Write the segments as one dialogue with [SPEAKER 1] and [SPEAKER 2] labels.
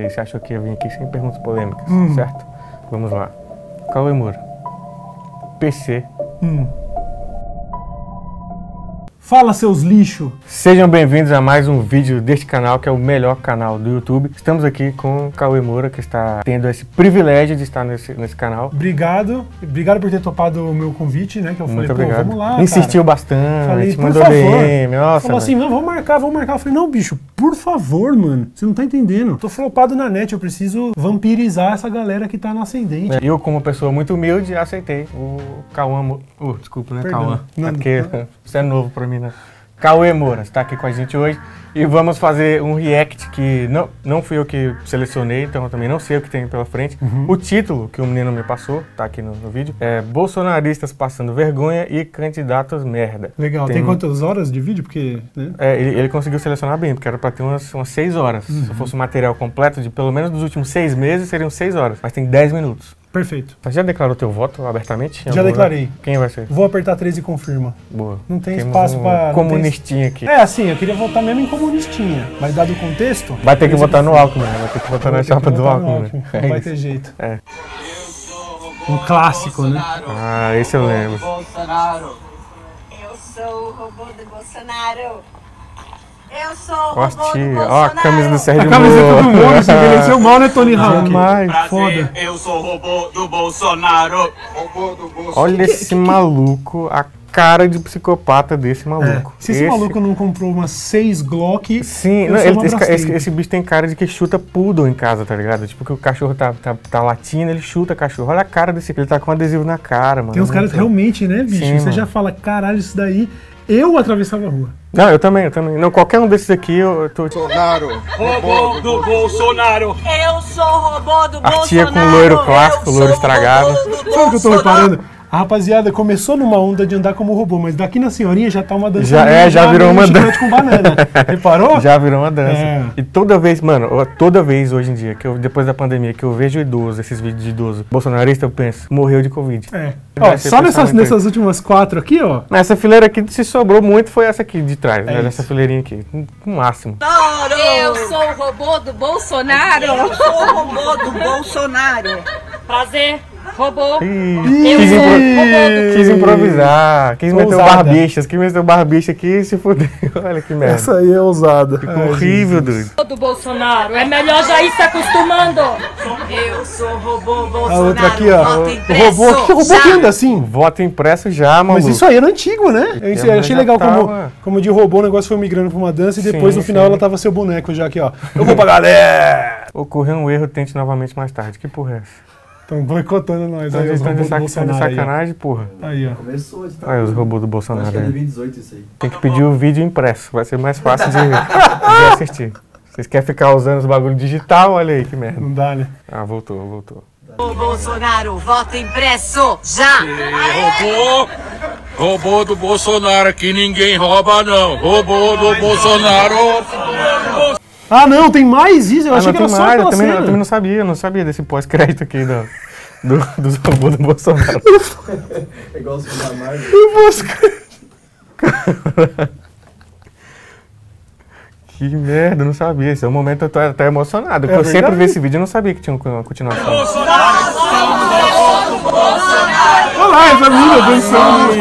[SPEAKER 1] Você achou que ia vir aqui sem perguntas polêmicas,
[SPEAKER 2] Hum.
[SPEAKER 1] certo? Vamos lá. Cauê Moura. PC.
[SPEAKER 2] Hum. Fala, seus lixo.
[SPEAKER 1] Sejam bem-vindos a mais um vídeo deste canal, que é o melhor canal do YouTube. Estamos aqui com o Cauê Moura, que está tendo esse privilégio de estar nesse, nesse canal.
[SPEAKER 2] Obrigado. Obrigado por ter topado o meu convite, né? Que eu
[SPEAKER 1] Muito
[SPEAKER 2] falei, pô,
[SPEAKER 1] obrigado.
[SPEAKER 2] vamos lá.
[SPEAKER 1] Insistiu
[SPEAKER 2] cara.
[SPEAKER 1] bastante,
[SPEAKER 2] Falei, por
[SPEAKER 1] mandou
[SPEAKER 2] favor.
[SPEAKER 1] DM. Nossa,
[SPEAKER 2] Falou assim, não, vamos marcar, vamos marcar. Eu falei, não, bicho, por favor, mano. Você não tá entendendo. Tô flopado na net, eu preciso vampirizar essa galera que tá no ascendente.
[SPEAKER 1] Eu, como pessoa muito humilde, aceitei o Cauã Moura. Uh, desculpa, né. Cauã?
[SPEAKER 2] Não,
[SPEAKER 1] É porque isso é novo pra mim, né? Cauê Moura está aqui com a gente hoje e vamos fazer um react que não, não fui eu que selecionei, então eu também não sei o que tem pela frente.
[SPEAKER 2] Uhum.
[SPEAKER 1] O título que o menino me passou, tá aqui no, no vídeo, é Bolsonaristas passando vergonha e candidatos merda.
[SPEAKER 2] Legal. Tem, quantas horas de vídeo? Porque, né?
[SPEAKER 1] É, ele, ele conseguiu selecionar bem, porque era pra ter umas, umas seis horas.
[SPEAKER 2] Uhum.
[SPEAKER 1] Se fosse o material completo de pelo menos dos últimos seis meses, seriam seis horas. Mas tem dez minutos.
[SPEAKER 2] Perfeito.
[SPEAKER 1] Você já declarou teu voto abertamente?
[SPEAKER 2] Já declarei.
[SPEAKER 1] Quem vai ser?
[SPEAKER 2] Vou apertar 13 e confirma.
[SPEAKER 1] Boa.
[SPEAKER 2] Não tem
[SPEAKER 1] Temos
[SPEAKER 2] espaço
[SPEAKER 1] um
[SPEAKER 2] pra- não tem-
[SPEAKER 1] comunistinha aqui.
[SPEAKER 2] É, assim, eu queria votar mesmo em comunistinha. Mas dado o contexto...
[SPEAKER 1] Vai ter que
[SPEAKER 2] 13
[SPEAKER 1] votar no. Alckmin, né? Vai ter que votar na chapa do Alckmin. né? É
[SPEAKER 2] Não vai
[SPEAKER 1] isso.
[SPEAKER 2] ter jeito.
[SPEAKER 1] É.
[SPEAKER 2] Um clássico, né?
[SPEAKER 1] Ah, esse eu lembro.
[SPEAKER 3] Bolsonaro. Eu sou o robô do Bolsonaro. Eu sou o
[SPEAKER 1] Ó,
[SPEAKER 3] robô do
[SPEAKER 1] tia,
[SPEAKER 3] Bolsonaro.
[SPEAKER 1] ó a camisa do Sérgio
[SPEAKER 2] A camiseta
[SPEAKER 1] Moro.
[SPEAKER 2] do Moro se envelheceu mal, né, Tony Hawk?
[SPEAKER 1] Demais.
[SPEAKER 2] Foda.
[SPEAKER 4] eu sou o robô do Bolsonaro. Robô do Bolsonaro.
[SPEAKER 1] Olha esse maluco, a cara de psicopata desse
[SPEAKER 2] É,
[SPEAKER 1] maluco.
[SPEAKER 2] se esse, maluco não comprou umas seis Glock,
[SPEAKER 1] Sim, não, ele- esse, esse- esse bicho tem cara de que chuta poodle em casa, tá ligado? Tipo que o cachorro tá, tá, tá latindo, ele chuta cachorro. Olha a cara desse. Ele tá com adesivo na cara, mano.
[SPEAKER 2] Tem uns caras realmente, né, bicho?
[SPEAKER 1] Sim,
[SPEAKER 2] Você
[SPEAKER 1] mano.
[SPEAKER 2] já fala, caralho, isso daí. Eu atravessava a rua.
[SPEAKER 1] Não, eu também, eu também. Não, qualquer um desses aqui eu, tô.
[SPEAKER 4] Bolsonaro. Robô do Bolsonaro.
[SPEAKER 3] Eu sou o robô do
[SPEAKER 1] A
[SPEAKER 3] Bolsonaro.
[SPEAKER 1] tia com loiro clássico, loiro estragado.
[SPEAKER 2] Sabe o que eu tô reparando? A rapaziada começou numa onda de andar como robô, mas daqui na senhorinha já tá uma dança.
[SPEAKER 1] Já- é, já virou uma
[SPEAKER 2] dança. com banana. Reparou?
[SPEAKER 1] Já virou uma dança.
[SPEAKER 2] É.
[SPEAKER 1] E toda vez, mano, toda vez hoje em dia, que eu, depois da pandemia, que eu vejo idoso, esses vídeos de idoso bolsonarista, eu penso, morreu de Covid.
[SPEAKER 2] É. Ó, só nessas, nessas últimas quatro aqui, ó.
[SPEAKER 1] Nessa fileira aqui, se sobrou muito, foi essa aqui de trás, né?
[SPEAKER 2] isso.
[SPEAKER 1] Nessa fileirinha aqui. No máximo.
[SPEAKER 5] Eu sou o robô do Bolsonaro.
[SPEAKER 3] Eu sou o robô do Bolsonaro.
[SPEAKER 5] Prazer, robô.
[SPEAKER 1] Ih,
[SPEAKER 5] Eu
[SPEAKER 1] quis, impro- quis improvisar, quis meter o
[SPEAKER 2] Ousada.
[SPEAKER 1] barbicha, quis meter o barbicha aqui e se fudeu. Olha que merda.
[SPEAKER 2] aí é ousada.
[SPEAKER 1] Ficou horrível, doido.
[SPEAKER 5] do Bolsonaro. É melhor já ir se acostumando.
[SPEAKER 3] Eu sou robô
[SPEAKER 2] A
[SPEAKER 3] Bolsonaro.
[SPEAKER 2] outra aqui, ó.
[SPEAKER 3] Voto
[SPEAKER 2] O
[SPEAKER 3] impresso.
[SPEAKER 2] robô, que robô que anda assim?
[SPEAKER 1] Voto impresso já, maluco.
[SPEAKER 2] Mas isso aí era antigo, né? Eu,
[SPEAKER 1] mas
[SPEAKER 2] achei legal como, como de robô o negócio foi migrando pra uma dança e depois
[SPEAKER 1] Sim,
[SPEAKER 2] no final
[SPEAKER 1] sim.
[SPEAKER 2] ela tava seu boneco já aqui, ó. Eu vou pra galera!
[SPEAKER 1] Ocorreu um erro, tente novamente mais tarde. Que porra é essa?
[SPEAKER 2] Estão boicotando nós
[SPEAKER 1] Estão
[SPEAKER 2] aí,
[SPEAKER 1] de,
[SPEAKER 2] os
[SPEAKER 1] de,
[SPEAKER 2] robôs do
[SPEAKER 1] sac- tão de
[SPEAKER 2] Bolsonaro aí, ó.
[SPEAKER 1] sacanagem, porra.
[SPEAKER 2] Aí, ó.
[SPEAKER 6] Começou, tá?
[SPEAKER 1] Olha os robôs do
[SPEAKER 6] Acho
[SPEAKER 1] Bolsonaro
[SPEAKER 6] que é
[SPEAKER 1] aí.
[SPEAKER 6] 2018 isso aí.
[SPEAKER 1] Tem que pedir o vídeo impresso, vai ser mais fácil de, de assistir. Vocês querem ficar usando os bagulho digital? Olha aí que merda.
[SPEAKER 2] Não dá, né?
[SPEAKER 1] Ah, voltou, voltou.
[SPEAKER 3] Robô Bolsonaro, voto impresso. Já.
[SPEAKER 4] Robô. Robô do Bolsonaro que ninguém rouba não. Robô do Bolsonaro.
[SPEAKER 2] Ah, não, tem mais isso? Eu
[SPEAKER 1] Ah,
[SPEAKER 2] achei
[SPEAKER 1] não
[SPEAKER 2] que era só
[SPEAKER 1] mais, eu também, eu também não sabia, eu não sabia desse pós-crédito aqui do, do, dos robôs do Bolsonaro.
[SPEAKER 6] É igual o filme da Marvel.
[SPEAKER 1] Que merda, eu não sabia. Esse é o momento eu tô até emocionado. porque
[SPEAKER 2] É
[SPEAKER 1] eu sempre vi esse vídeo e não sabia que tinha uma continuação.
[SPEAKER 2] Olha lá, essa mina dançando.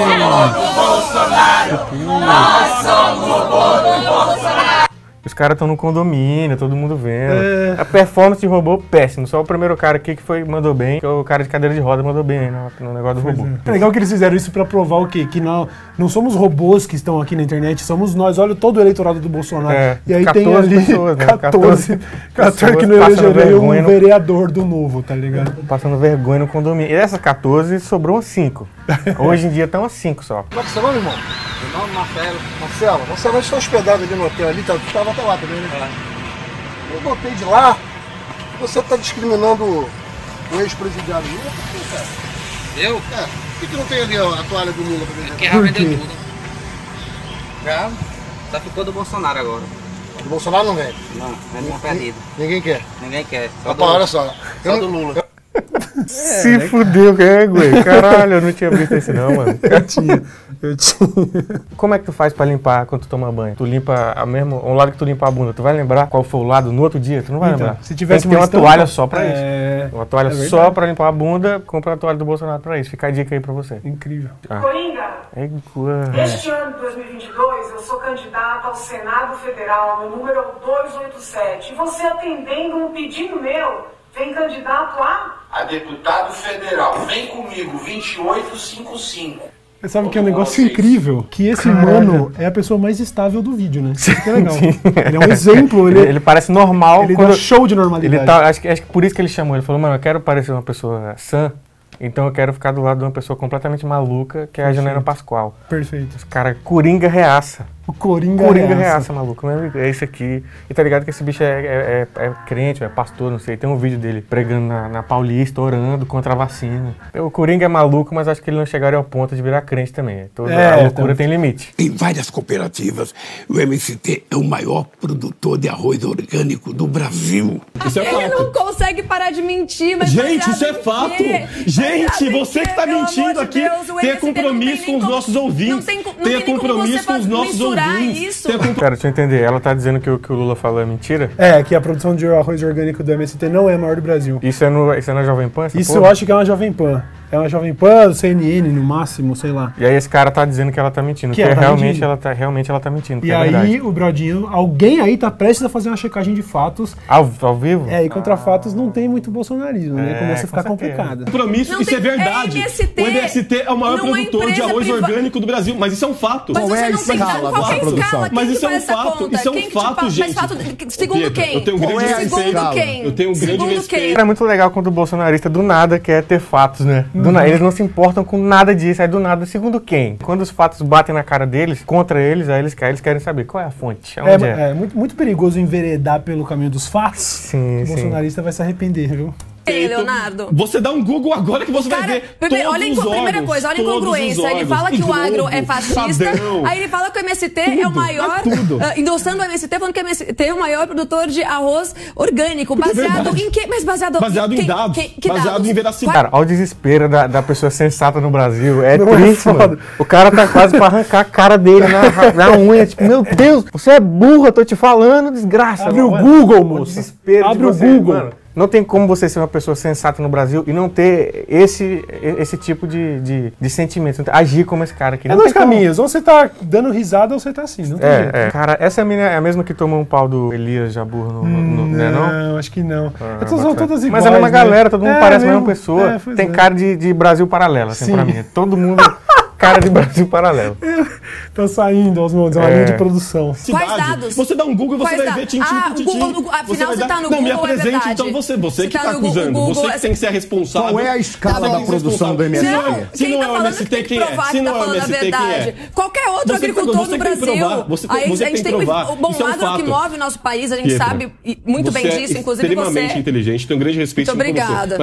[SPEAKER 1] Os caras estão no condomínio, todo mundo vendo.
[SPEAKER 2] É.
[SPEAKER 1] A performance de robô, péssimo. Só o primeiro cara aqui que foi, mandou bem, que é o cara de cadeira de roda mandou bem no, no negócio do robô.
[SPEAKER 2] É legal que eles fizeram isso pra provar o quê? Que não, não somos robôs que estão aqui na internet, somos nós. Olha todo o eleitorado do Bolsonaro.
[SPEAKER 1] É,
[SPEAKER 2] e aí
[SPEAKER 1] 14
[SPEAKER 2] tem ali
[SPEAKER 1] pessoas, né?
[SPEAKER 2] 14, 14 que não
[SPEAKER 1] vergonha
[SPEAKER 2] um
[SPEAKER 1] no-
[SPEAKER 2] vereador do novo, tá ligado?
[SPEAKER 1] Passando vergonha no condomínio. E dessas 14, sobrou umas 5. Hoje em dia estão umas 5 só.
[SPEAKER 7] Como é que você nome, irmão? Meu nome é Marcelo. Marcelo, você vai estar hospedado ali no hotel ali, tá, tava até lá também, né? Eu voltei de lá, você tá discriminando o ex-presidiário Lula, por quê, cara?
[SPEAKER 8] Eu?
[SPEAKER 7] É, por que, que não tem ali ó, a toalha do Lula pra vender?
[SPEAKER 8] Que já vendeu tudo. Já? Só ficou do Bolsonaro agora.
[SPEAKER 7] Do Bolsonaro não vende.
[SPEAKER 8] Não, é minha perdida.
[SPEAKER 7] Ninguém quer.
[SPEAKER 8] Ninguém quer. Só
[SPEAKER 7] Rapaz,
[SPEAKER 8] do,
[SPEAKER 7] olha só.
[SPEAKER 8] só
[SPEAKER 7] Eu
[SPEAKER 8] do Lula.
[SPEAKER 1] Se fudeu, é, güey. Caralho, eu não tinha visto esse não, mano.
[SPEAKER 2] Eu tinha, eu tinha.
[SPEAKER 1] Como é que tu faz pra limpar quando tu toma banho? Tu limpa a mesmo, um lado que tu limpa a bunda, tu vai lembrar qual foi o lado no outro dia? Tu não vai
[SPEAKER 2] Então,
[SPEAKER 1] lembrar.
[SPEAKER 2] se tivesse
[SPEAKER 1] Tem que ter uma toalha só pra isso.
[SPEAKER 2] É,
[SPEAKER 1] Uma toalha
[SPEAKER 2] é
[SPEAKER 1] só pra limpar a bunda, compra a toalha do Bolsonaro pra isso. Fica a dica aí pra você.
[SPEAKER 2] Incrível.
[SPEAKER 9] Coringa,
[SPEAKER 1] É igual.
[SPEAKER 9] este ano de 2022 eu sou candidata ao Senado Federal no número 287. E você atendendo um pedido meu, vem candidato a
[SPEAKER 4] A deputado federal, vem comigo, 2855.
[SPEAKER 2] Você sabe que é um negócio incrível? Que esse mano é a pessoa mais estável do vídeo, né? Isso que é legal. Ele é um exemplo,
[SPEAKER 1] Ele,
[SPEAKER 2] ele,
[SPEAKER 1] ele parece normal
[SPEAKER 2] ele
[SPEAKER 1] quando.
[SPEAKER 2] dá show de
[SPEAKER 1] Ele
[SPEAKER 2] normalidade.
[SPEAKER 1] tá, acho, que, acho que por isso que ele chamou. Ele falou, mano, eu quero parecer uma pessoa sã, então eu quero ficar do lado de uma pessoa completamente maluca, que é a Janaina Pascoal.
[SPEAKER 2] Perfeito.
[SPEAKER 1] Os cara, coringa reaça.
[SPEAKER 2] O Coringa,
[SPEAKER 1] Coringa
[SPEAKER 2] reaça.
[SPEAKER 1] reaça, maluco. Amigo, É esse aqui. E tá ligado que esse bicho é, é, é- é crente, é pastor, não sei. Tem um vídeo dele pregando na, na Paulista, orando contra a vacina. O Coringa é maluco, mas acho que ele não chegaria ao ponto de virar crente também. Toda
[SPEAKER 2] É,
[SPEAKER 1] a loucura
[SPEAKER 2] então.
[SPEAKER 1] tem limite.
[SPEAKER 10] Tem várias cooperativas. O MST é o maior produtor de arroz orgânico do Brasil.
[SPEAKER 11] Isso é
[SPEAKER 12] Ele
[SPEAKER 11] fato.
[SPEAKER 12] não consegue parar de mentir, mas
[SPEAKER 11] Gente, isso é
[SPEAKER 12] em
[SPEAKER 11] fato.
[SPEAKER 12] quê?
[SPEAKER 11] Gente,
[SPEAKER 12] em
[SPEAKER 11] você que tá mentindo
[SPEAKER 12] de
[SPEAKER 11] aqui,
[SPEAKER 12] Deus,
[SPEAKER 11] tenha compromisso com os nossos ouvintes. Tenha compromisso com os nossos
[SPEAKER 12] mensurar
[SPEAKER 11] ouvintes.
[SPEAKER 12] isso.
[SPEAKER 11] Compro-
[SPEAKER 1] Pera, deixa eu entender. Ela tá dizendo que o que o Lula falou é mentira?
[SPEAKER 2] É, que a produção de arroz orgânico do MST não é a maior do Brasil.
[SPEAKER 1] Isso é, no, isso é na Jovem Pan?
[SPEAKER 2] Isso
[SPEAKER 1] porra?
[SPEAKER 2] eu acho que é uma Jovem Pan. É uma Jovem Pan, CNN no máximo, sei lá.
[SPEAKER 1] E aí esse cara tá dizendo que ela tá mentindo.
[SPEAKER 2] Que
[SPEAKER 1] Que,
[SPEAKER 2] ela tá
[SPEAKER 1] realmente,
[SPEAKER 2] mentindo.
[SPEAKER 1] ela tá, realmente ela tá mentindo. que
[SPEAKER 2] E
[SPEAKER 1] é
[SPEAKER 2] aí,
[SPEAKER 1] verdade.
[SPEAKER 2] o Brodinho, alguém aí tá prestes a fazer uma checagem de fatos.
[SPEAKER 1] Ao, ao vivo?
[SPEAKER 2] É, e contra fatos não tem muito bolsonarismo, né?
[SPEAKER 1] É,
[SPEAKER 2] Começa a ficar
[SPEAKER 1] com
[SPEAKER 2] complicado.
[SPEAKER 11] Compromisso,
[SPEAKER 12] Não
[SPEAKER 11] isso
[SPEAKER 12] tem-
[SPEAKER 11] é verdade.
[SPEAKER 12] é MST,
[SPEAKER 11] o MST é o maior
[SPEAKER 12] numa
[SPEAKER 11] produtor de arroz
[SPEAKER 12] priva-
[SPEAKER 11] orgânico do Brasil. Mas isso é um fato.
[SPEAKER 12] Mas
[SPEAKER 7] Qual
[SPEAKER 12] você
[SPEAKER 7] é a
[SPEAKER 12] não tem
[SPEAKER 7] escala
[SPEAKER 12] qual
[SPEAKER 7] dessa
[SPEAKER 12] é a
[SPEAKER 7] produção?
[SPEAKER 11] Mas
[SPEAKER 12] que
[SPEAKER 11] isso é um fato, isso é um fato, gente.
[SPEAKER 12] segundo quem?
[SPEAKER 11] eu tenho um grande
[SPEAKER 7] é
[SPEAKER 11] respeito.
[SPEAKER 12] Segundo
[SPEAKER 7] escala?
[SPEAKER 12] quem?
[SPEAKER 11] Eu tenho um grande
[SPEAKER 12] Segundo
[SPEAKER 11] respeito.
[SPEAKER 12] quem?
[SPEAKER 1] É muito legal quando o bolsonarista do nada quer ter fatos, né?
[SPEAKER 2] Uhum.
[SPEAKER 1] Eles não se importam com nada disso, aí do nada, segundo quem? Quando os fatos batem na cara deles, contra eles, aí eles, eles querem saber qual é a fonte,
[SPEAKER 2] É,
[SPEAKER 1] é.
[SPEAKER 2] é muito, muito perigoso enveredar pelo caminho dos fatos.
[SPEAKER 1] Sim,
[SPEAKER 2] O
[SPEAKER 1] sim.
[SPEAKER 2] bolsonarista vai se arrepender, viu?
[SPEAKER 12] Leonardo.
[SPEAKER 11] Você dá um Google agora que você vai
[SPEAKER 12] Cara,
[SPEAKER 11] ver.
[SPEAKER 12] primeiro,
[SPEAKER 11] todos
[SPEAKER 12] olha a
[SPEAKER 11] os
[SPEAKER 12] primeira coisa, olha a incongruência. Ele fala que o agro é fascista, aí ele fala que o MST é o
[SPEAKER 11] Tudo,
[SPEAKER 12] maior,
[SPEAKER 11] é tudo.
[SPEAKER 12] ah, endossando o MST, falando que o MST é o maior produtor de arroz orgânico.
[SPEAKER 11] É
[SPEAKER 12] Baseado
[SPEAKER 11] verdade.
[SPEAKER 12] em quê? Mas baseado,
[SPEAKER 11] Baseado em
[SPEAKER 12] que-
[SPEAKER 11] dados,
[SPEAKER 12] que- que
[SPEAKER 11] baseado
[SPEAKER 12] dados?
[SPEAKER 11] em veracidade.
[SPEAKER 1] Cara, olha o desespero da, da pessoa sensata no Brasil. É
[SPEAKER 2] Não é
[SPEAKER 1] triste,
[SPEAKER 2] foda.
[SPEAKER 1] mano. O cara tá quase pra arrancar a cara dele na, na unha. Tipo, meu Deus, você é burro, eu tô te falando, desgraça.
[SPEAKER 2] Abre o
[SPEAKER 1] Mano,
[SPEAKER 2] Google,
[SPEAKER 1] o
[SPEAKER 2] moça.
[SPEAKER 1] desespero
[SPEAKER 2] Abre
[SPEAKER 1] de
[SPEAKER 2] o Google.
[SPEAKER 1] mano. Não tem como você ser uma pessoa sensata no Brasil e não ter esse, esse tipo de, de, de sentimento. Agir como esse cara aqui.
[SPEAKER 2] É
[SPEAKER 1] Não
[SPEAKER 2] dois
[SPEAKER 1] tem como.
[SPEAKER 2] caminhos. Ou você tá dando risada ou você tá assim. Não tem jeito.
[SPEAKER 1] É, é. Cara, essa é a mesma que tomou um pau do Elias Jabur no, no, não é não?
[SPEAKER 2] Não, acho que não.
[SPEAKER 1] Ah,
[SPEAKER 2] Elas são todas iguais.
[SPEAKER 1] Mas é a mesma
[SPEAKER 2] né?
[SPEAKER 1] galera, todo mundo
[SPEAKER 2] É,
[SPEAKER 1] parece a mesma pessoa.
[SPEAKER 2] É,
[SPEAKER 1] Tem
[SPEAKER 2] é.
[SPEAKER 1] cara de, de Brasil paralelo, assim,
[SPEAKER 2] Sim.
[SPEAKER 1] pra mim. É Todo mundo cara de Brasil paralelo.
[SPEAKER 2] Tá saindo aos montes, é uma
[SPEAKER 1] É.
[SPEAKER 2] linha de produção.
[SPEAKER 12] Quais
[SPEAKER 11] Cidade.
[SPEAKER 12] dados?
[SPEAKER 11] Você dá um Google e você
[SPEAKER 12] Quais
[SPEAKER 11] vai
[SPEAKER 12] dados?
[SPEAKER 11] ver tintim
[SPEAKER 12] Ah,
[SPEAKER 11] por tintim.
[SPEAKER 12] Google, no- afinal
[SPEAKER 11] vai
[SPEAKER 12] você
[SPEAKER 11] dar-
[SPEAKER 12] tá no
[SPEAKER 11] Não, me
[SPEAKER 12] Google, é
[SPEAKER 11] apresente,
[SPEAKER 12] verdade.
[SPEAKER 11] então você, você
[SPEAKER 12] Você
[SPEAKER 11] que
[SPEAKER 12] tá
[SPEAKER 11] tá
[SPEAKER 12] no Google,
[SPEAKER 11] acusando.
[SPEAKER 12] Google,
[SPEAKER 11] você que
[SPEAKER 12] é-
[SPEAKER 11] tem que ser responsável.
[SPEAKER 7] Qual é a escala
[SPEAKER 11] Você
[SPEAKER 7] da
[SPEAKER 11] que
[SPEAKER 7] produção do. MST?
[SPEAKER 11] Se não,
[SPEAKER 12] Não,
[SPEAKER 11] se
[SPEAKER 12] quem
[SPEAKER 11] não
[SPEAKER 12] tá
[SPEAKER 11] é o
[SPEAKER 12] falando
[SPEAKER 11] MST,
[SPEAKER 12] que tem que
[SPEAKER 11] quem é?
[SPEAKER 12] provar
[SPEAKER 11] Se
[SPEAKER 12] que tá
[SPEAKER 11] não é o MST, quem é?
[SPEAKER 12] Qualquer outro
[SPEAKER 11] Você
[SPEAKER 12] agricultor
[SPEAKER 11] você
[SPEAKER 12] no
[SPEAKER 11] que
[SPEAKER 12] Brasil.
[SPEAKER 11] provar, você tem-
[SPEAKER 12] Aí
[SPEAKER 11] você
[SPEAKER 12] a gente
[SPEAKER 11] tem que
[SPEAKER 12] o bom
[SPEAKER 11] é
[SPEAKER 12] agro que move o nosso país, a gente sabe muito
[SPEAKER 11] você
[SPEAKER 12] bem
[SPEAKER 11] é
[SPEAKER 12] disso, inclusive
[SPEAKER 11] extremamente
[SPEAKER 12] você.
[SPEAKER 11] inteligente, tenho um grande respeito
[SPEAKER 12] Muito
[SPEAKER 11] por você.
[SPEAKER 12] obrigada.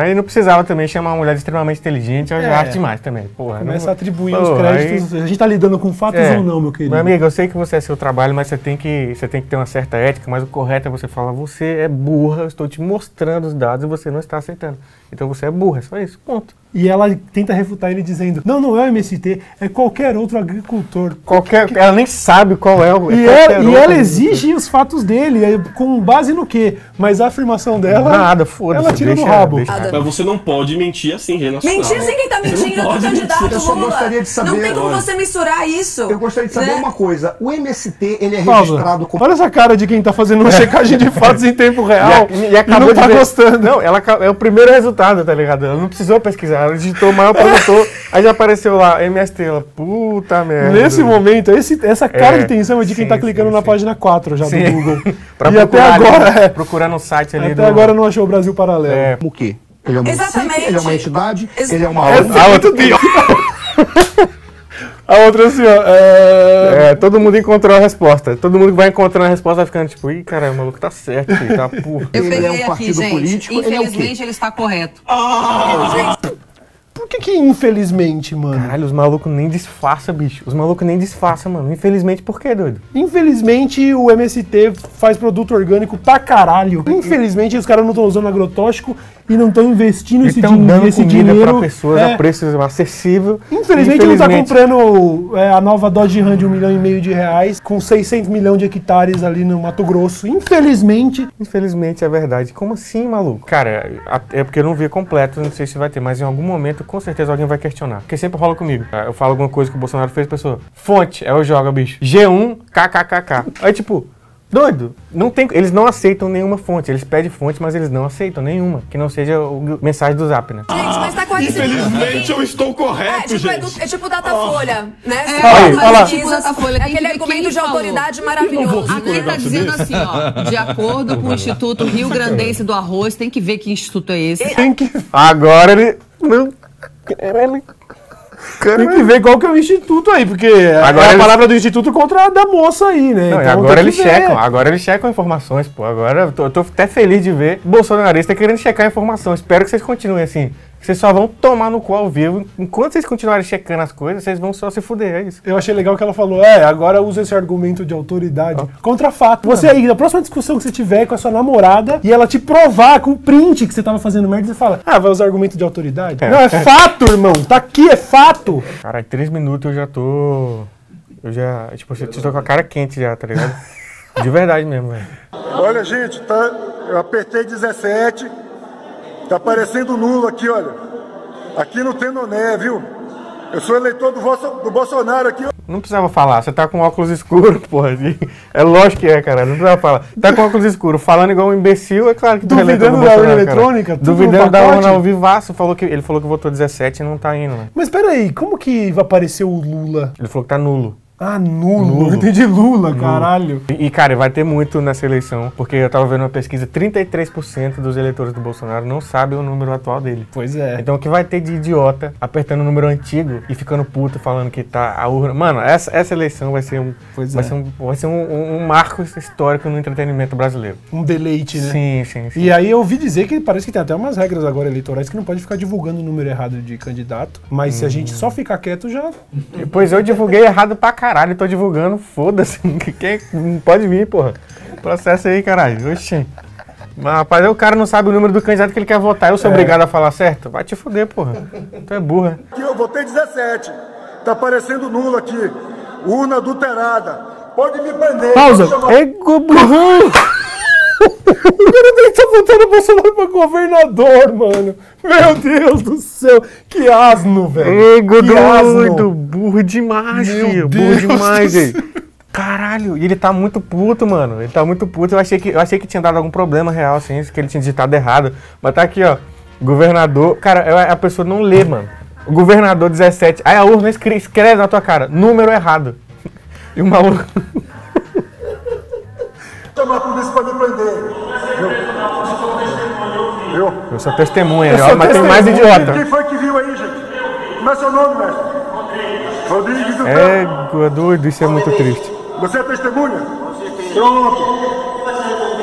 [SPEAKER 1] Aí não precisava também chamar uma mulher extremamente inteligente, eu
[SPEAKER 2] É.
[SPEAKER 1] já acho demais também. Porra,
[SPEAKER 2] Começa
[SPEAKER 1] não-
[SPEAKER 2] a atribuir
[SPEAKER 1] Pô,
[SPEAKER 2] os créditos.
[SPEAKER 1] aí-
[SPEAKER 2] A gente tá lidando com fatos
[SPEAKER 1] É.
[SPEAKER 2] ou não, meu querido?
[SPEAKER 1] Meu amigo, eu sei que você é seu trabalho, mas você tem, que, você tem que ter uma certa ética, mas o correto é você falar, você é burra, eu estou te mostrando os dados e você não está aceitando. Então você é burra, é só isso, ponto.
[SPEAKER 2] E ela tenta refutar ele dizendo: Não, não é o MST, é qualquer outro agricultor.
[SPEAKER 1] Qualquer, ela nem sabe qual é o.
[SPEAKER 2] E, é- e
[SPEAKER 1] outro.
[SPEAKER 2] ela exige os fatos dele, com base no quê? Mas a afirmação dela.
[SPEAKER 1] Nada, foda-se.
[SPEAKER 2] Ela tira
[SPEAKER 1] deixa-
[SPEAKER 2] do rabo.
[SPEAKER 1] deixa-
[SPEAKER 11] Mas você não pode mentir assim, Nacional.
[SPEAKER 12] Mentir sem quem tá mentindo,
[SPEAKER 11] pode
[SPEAKER 12] candidato, Lula.
[SPEAKER 7] Gostaria de saber-
[SPEAKER 12] Não tem como você mensurar isso.
[SPEAKER 7] Eu gostaria de saber
[SPEAKER 12] né?
[SPEAKER 7] uma coisa. O MST, ele é
[SPEAKER 2] Pausa.
[SPEAKER 7] registrado como...
[SPEAKER 2] Olha essa cara de quem tá fazendo uma checagem de fatos em tempo real
[SPEAKER 1] E, a- e acabou
[SPEAKER 2] não
[SPEAKER 1] de
[SPEAKER 2] tá
[SPEAKER 1] ver-
[SPEAKER 2] gostando.
[SPEAKER 1] Não, ela é o primeiro resultado, tá ligado? Ela não precisou pesquisar, ela digitou o maior produtor, aí já apareceu lá, MST, ela, puta merda.
[SPEAKER 2] Nesse momento, esse- essa cara
[SPEAKER 1] É,
[SPEAKER 2] de tensão é de quem
[SPEAKER 1] sim,
[SPEAKER 2] tá clicando
[SPEAKER 1] sim,
[SPEAKER 2] na
[SPEAKER 1] sim.
[SPEAKER 2] página 4 já
[SPEAKER 1] Sim.
[SPEAKER 2] do Google.
[SPEAKER 1] pra
[SPEAKER 2] e até
[SPEAKER 1] ali,
[SPEAKER 2] agora, é,
[SPEAKER 1] procurar no site ali
[SPEAKER 2] até
[SPEAKER 1] do...
[SPEAKER 2] agora não achou o Brasil paralelo.
[SPEAKER 1] É,
[SPEAKER 7] O quê? Ele é um
[SPEAKER 12] Exatamente.
[SPEAKER 7] ele é uma entidade,
[SPEAKER 12] Ex-
[SPEAKER 7] ele é uma...
[SPEAKER 1] a outra,
[SPEAKER 2] A outra assim, ó. é,
[SPEAKER 1] é, todo mundo encontrou a resposta. Todo mundo que vai encontrando a resposta vai ficando tipo, ih, caramba, o maluco tá certo, filho, tá porra.
[SPEAKER 12] Eu
[SPEAKER 7] Ele é um
[SPEAKER 12] aqui,
[SPEAKER 7] partido
[SPEAKER 12] gente.
[SPEAKER 7] político, ele é?
[SPEAKER 12] Infelizmente ele está correto.
[SPEAKER 2] Por que que infelizmente, mano?
[SPEAKER 1] Caralho, os malucos nem disfarça, bicho. Os malucos nem disfarça, mano. Infelizmente, por quê, doido?
[SPEAKER 2] Infelizmente, o MST faz produto orgânico pra caralho. Infelizmente, os caras não estão usando agrotóxico e não estão investindo esse, din
[SPEAKER 1] dando
[SPEAKER 2] esse dinheiro.
[SPEAKER 1] pra pessoas
[SPEAKER 2] é,
[SPEAKER 1] a preço acessível.
[SPEAKER 2] Infelizmente, não tá
[SPEAKER 1] Infelizmente.
[SPEAKER 2] comprando é, a nova Dodge Ram de um milhão e meio de reais com 600 milhões de hectares ali no Mato Grosso. Infelizmente.
[SPEAKER 1] Infelizmente é verdade. Como assim, maluco? Cara, é porque eu não vi completo, não sei se vai ter, mas em algum momento com certeza alguém vai questionar. Porque sempre rola comigo. Eu falo alguma coisa que o Bolsonaro fez, a pessoa, fonte, aí eu jogo, bicho. G1, kkkk. Aí tipo, doido, não tem, eles não aceitam nenhuma fonte. Eles pedem fonte, mas eles não aceitam nenhuma. Que não seja o mensagem do zap, né?
[SPEAKER 12] Gente, mas tá quase
[SPEAKER 11] Infelizmente eu estou
[SPEAKER 12] É
[SPEAKER 11] correto,
[SPEAKER 12] tipo, é,
[SPEAKER 11] gente.
[SPEAKER 12] é tipo Datafolha, né? Fala
[SPEAKER 2] olha
[SPEAKER 12] pesquisas,
[SPEAKER 13] Tipo Datafolha,
[SPEAKER 12] É aquele argumento
[SPEAKER 13] quem
[SPEAKER 12] de
[SPEAKER 13] falou.
[SPEAKER 12] autoridade maravilhoso.
[SPEAKER 13] Aqui tá dizendo
[SPEAKER 11] desse.
[SPEAKER 13] assim, ó, de acordo com o Instituto Rio Grandense do Arroz, tem que ver que instituto é esse.
[SPEAKER 2] Tem que,
[SPEAKER 1] Agora ele. Não.
[SPEAKER 2] Tem que ver qual que é o instituto aí, porque
[SPEAKER 1] Agora
[SPEAKER 2] é a
[SPEAKER 1] eles-
[SPEAKER 2] palavra do instituto contra a da moça aí, né?
[SPEAKER 1] Não,
[SPEAKER 2] Então
[SPEAKER 1] agora eles
[SPEAKER 2] ver.
[SPEAKER 1] checam, agora eles checam informações, pô. Agora eu tô, eu tô até feliz de ver bolsonarista querendo checar a informação. Espero que vocês continuem assim. Vocês só vão tomar no cu ao vivo. Enquanto vocês continuarem checando as coisas, vocês vão só se fuder, é isso.
[SPEAKER 2] Eu achei legal que ela falou, é, agora usa esse argumento de autoridade contra fato. Você aí, na próxima discussão que você tiver com a sua namorada e ela te provar com o print que você tava fazendo merda, você fala, ah, vai usar argumento de autoridade? Não, é fato, irmão. Tá aqui, é fato.
[SPEAKER 1] Caralho, três minutos eu já tô. Eu já. Tipo, eu tô com a cara quente já, tá ligado? De verdade mesmo, velho.
[SPEAKER 7] Olha, gente, tá, eu apertei 17. Tá parecendo nulo aqui, olha. Aqui não tem noné, viu? Eu sou eleitor do, vosso- do Bolsonaro aqui.
[SPEAKER 1] Não precisava falar, você tá com óculos escuros, porra. É lógico que é, cara. Não precisava falar. Tá com óculos escuros, falando igual um imbecil, é claro que tu é eleitor do
[SPEAKER 2] Duvidando da urna eletrônica,
[SPEAKER 1] Duvidando da urna ao vivaço, falou que, ele falou que votou 17 e não tá indo, né?
[SPEAKER 2] Mas peraí, como que apareceu o Lula?
[SPEAKER 1] Ele falou que tá nulo.
[SPEAKER 2] Ah, nulo.
[SPEAKER 1] Nulo.
[SPEAKER 2] Eu entendi Lula, caralho.
[SPEAKER 1] E, e, cara, vai ter muito nessa eleição, porque eu tava vendo uma pesquisa, 33% dos eleitores do Bolsonaro não sabem o número atual dele.
[SPEAKER 2] Pois é.
[SPEAKER 1] Então o que vai ter de idiota apertando o número antigo e ficando puto falando que tá a urna. Mano, essa, essa eleição vai ser um.
[SPEAKER 2] Pois
[SPEAKER 1] vai
[SPEAKER 2] é.
[SPEAKER 1] ser, um, vai ser um, um- um marco histórico no entretenimento brasileiro.
[SPEAKER 2] Um deleite, né?
[SPEAKER 1] Sim, sim, sim.
[SPEAKER 2] E aí eu ouvi dizer que parece que tem até umas regras agora eleitorais que não pode ficar divulgando o número errado de candidato. Mas se a gente só ficar quieto, já.
[SPEAKER 1] Pois eu divulguei errado pra caralho, tô divulgando, foda-se. Quem não pode vir, porra. Processo aí, caralho. Oxi. Mas, rapaz, o cara não sabe o número do candidato que ele quer votar. Eu sou
[SPEAKER 2] É.
[SPEAKER 1] obrigado a falar certo? Vai te fuder, porra. Tu é burra.
[SPEAKER 7] Aqui eu votei 17. Tá parecendo nulo aqui. Urna adulterada. Pode me prender.
[SPEAKER 2] Pausa.
[SPEAKER 7] chamar-
[SPEAKER 1] Ego burrão!
[SPEAKER 2] O cara que estar votando o Bolsonaro pra governador, mano. Meu Deus do céu. Que asno, velho.
[SPEAKER 1] Ego
[SPEAKER 2] que asno.
[SPEAKER 1] doido, burro demais,
[SPEAKER 2] Meu
[SPEAKER 1] filho.
[SPEAKER 2] Deus
[SPEAKER 1] Burro demais, velho. Caralho, e ele tá muito puto, mano. Ele tá muito puto. Eu achei que, eu achei que tinha dado algum problema real, assim, que ele tinha digitado errado. Mas tá aqui, ó. Governador. Cara, a pessoa não lê, mano. O governador 17. Aí a urna escre- escreve na tua cara. Número errado. E o maluco.
[SPEAKER 7] Chamar a polícia pra me prender. Viu? Viu?
[SPEAKER 1] Eu sou testemunha,
[SPEAKER 2] Eu
[SPEAKER 1] ó,
[SPEAKER 2] sou
[SPEAKER 1] mas tem mais idiota.
[SPEAKER 7] Quem foi que viu aí, gente? Como é seu nome, mestre? Rodrigues do Campo.
[SPEAKER 1] Ego doido, isso é muito triste.
[SPEAKER 7] Você é testemunha? Pronto.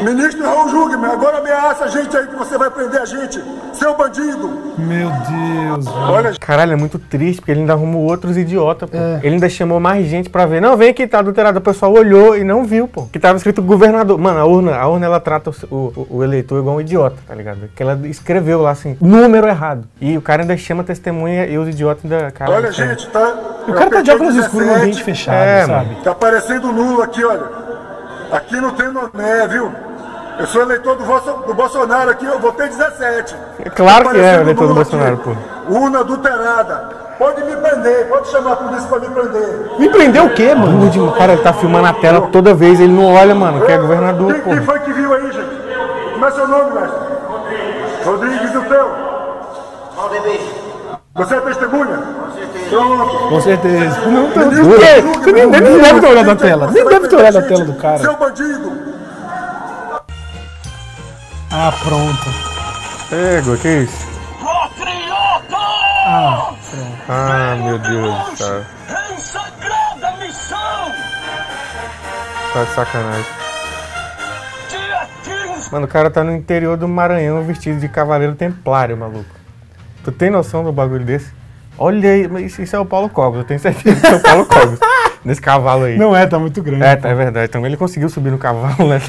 [SPEAKER 7] Ministro Raul Jugman, agora ameaça a gente aí que você vai prender a gente. Seu bandido.
[SPEAKER 2] Meu Deus, velho.
[SPEAKER 7] Olha,
[SPEAKER 1] Caralho, é muito triste, porque ele ainda arrumou outros idiotas, pô.
[SPEAKER 2] É.
[SPEAKER 1] Ele ainda chamou mais gente pra ver. Não, vem aqui, tá adulterado. O pessoal olhou e não viu, pô. Que tava escrito governador. Mano, a urna, a urna ela trata o, o- o eleitor igual um idiota, tá ligado? Que ela escreveu lá assim, número errado. E o cara ainda chama testemunha e os idiotas ainda. Cara,
[SPEAKER 7] olha gente, tá?
[SPEAKER 2] O cara tá de óculos escuros no ambiente fechado,
[SPEAKER 1] É,
[SPEAKER 2] sabe?
[SPEAKER 7] Tá parecendo nulo aqui, olha. Aqui não tem noné, viu? Eu sou eleitor do, vosso- do Bolsonaro aqui, eu votei 17.
[SPEAKER 1] É claro que é o eleitor do Bolsonaro,
[SPEAKER 7] aqui.
[SPEAKER 1] pô.
[SPEAKER 7] Urna adulterada. Pode me prender, pode chamar a polícia pra me prender.
[SPEAKER 2] Me prendeu o quê, mano?
[SPEAKER 1] De- Cara, ele tá filmando a tela toda vez, ele não olha, mano, que é governador,
[SPEAKER 7] Quem,
[SPEAKER 1] pô.
[SPEAKER 7] quem foi que viu aí, gente? Como é seu nome, mestre? Rodrigues do teu. Você é testemunha?
[SPEAKER 2] Com certeza. Não,
[SPEAKER 7] Ministro
[SPEAKER 2] por quê?
[SPEAKER 7] Jugman,
[SPEAKER 2] Você nem, nem
[SPEAKER 7] ameaça
[SPEAKER 2] deve ter olhado a tela. Nem deve ter
[SPEAKER 7] prender
[SPEAKER 2] olhado a tela do cara.
[SPEAKER 7] Seu bandido.
[SPEAKER 2] Ah, pronto.
[SPEAKER 1] Ego, que isso?
[SPEAKER 2] Ah,
[SPEAKER 1] Ah, meu Deus do céu. Tá de sacanagem. Mano, o cara tá no interior do Maranhão vestido de cavaleiro templário, maluco. Tu tem noção do bagulho desse? Olha aí, mas isso é o Paulo Cogos, eu tenho certeza que é o Paulo Cogos. Nesse cavalo aí.
[SPEAKER 2] Não é, tá muito grande.
[SPEAKER 1] É, tá, é verdade. Então ele conseguiu subir no cavalo, né?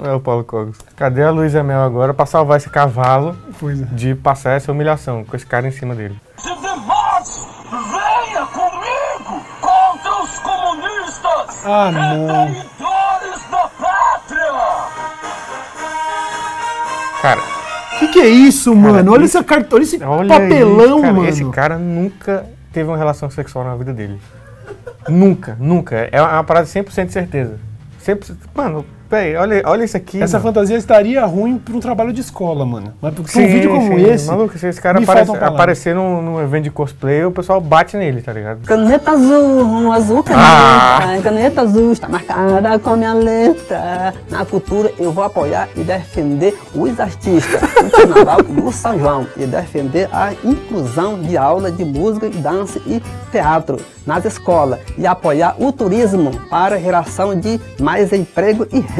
[SPEAKER 1] Não é o Paulo Cogos. Cadê a Luísa Mel agora pra salvar esse cavalo
[SPEAKER 2] é.
[SPEAKER 1] de passar essa humilhação com esse cara em cima dele?
[SPEAKER 4] Demais! Venha comigo contra os comunistas!
[SPEAKER 2] Ah, não.
[SPEAKER 4] Traidores da pátria!
[SPEAKER 1] Cara,
[SPEAKER 2] O que, que é isso, mano? Olha, essa carta, olha esse
[SPEAKER 1] olha
[SPEAKER 2] papelão,
[SPEAKER 1] aí, cara,
[SPEAKER 2] mano.
[SPEAKER 1] Esse cara nunca teve uma relação sexual na vida dele. Nunca, nunca. É uma parada 100% de certeza. 100%, mano, peraí, olha, olha isso aqui.
[SPEAKER 2] Essa
[SPEAKER 1] mano.
[SPEAKER 2] fantasia estaria ruim pra um trabalho de escola, mano. Mas pra um
[SPEAKER 1] Sim,
[SPEAKER 2] vídeo como
[SPEAKER 1] sim.
[SPEAKER 2] esse.
[SPEAKER 1] Maluco, se esse cara aparece, aparecer num, num evento de cosplay, o pessoal bate nele, tá ligado?
[SPEAKER 14] Caneta azul, um azul caneta.
[SPEAKER 1] Ah.
[SPEAKER 14] Caneta azul está marcada com a minha letra. Na cultura eu vou apoiar e defender os artistas no Carnaval do São João e defender a inclusão de aula de música, dança e teatro nas escolas e apoiar o turismo para geração de mais emprego e renda.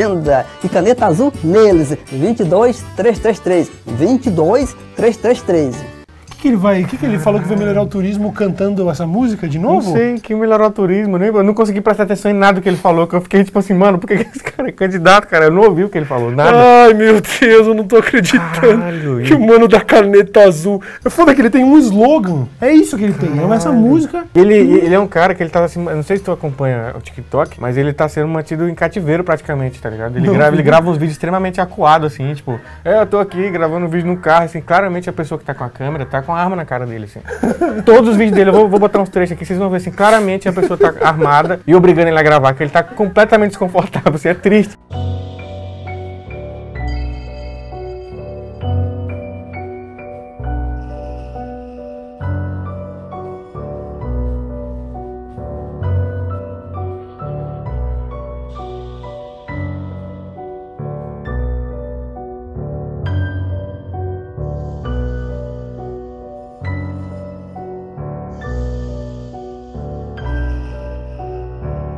[SPEAKER 14] E caneta azul neles, 22 333. 22 333.
[SPEAKER 2] Que, ele vai. O que, que ele falou que vai melhorar o turismo cantando essa música de
[SPEAKER 1] Não
[SPEAKER 2] novo?
[SPEAKER 1] sei, que melhorou o turismo, né? Eu não consegui prestar atenção em nada que ele falou, que eu fiquei tipo assim, mano, por que esse cara é candidato, cara? Eu não ouvi o que ele falou, nada.
[SPEAKER 2] Ai, meu Deus, eu não tô acreditando
[SPEAKER 1] Caralho,
[SPEAKER 2] que o mano da caneta azul. É foda que ele tem um slogan. É isso que ele tem. É essa música.
[SPEAKER 1] Ele, ele é um cara que ele tá assim, eu não sei se tu acompanha o TikTok, mas ele tá sendo mantido em cativeiro praticamente, tá ligado? Ele,
[SPEAKER 2] Não.
[SPEAKER 1] grava, ele grava uns vídeos extremamente acuados, assim, tipo, é, eu tô aqui gravando um vídeo no carro, assim, claramente a pessoa que tá com a câmera tá com a arma na cara dele, assim. Todos os vídeos dele, eu vou, vou botar uns trechos aqui, vocês vão ver, assim, claramente a pessoa tá armada e obrigando ele a gravar, que ele tá completamente desconfortável, assim, é triste.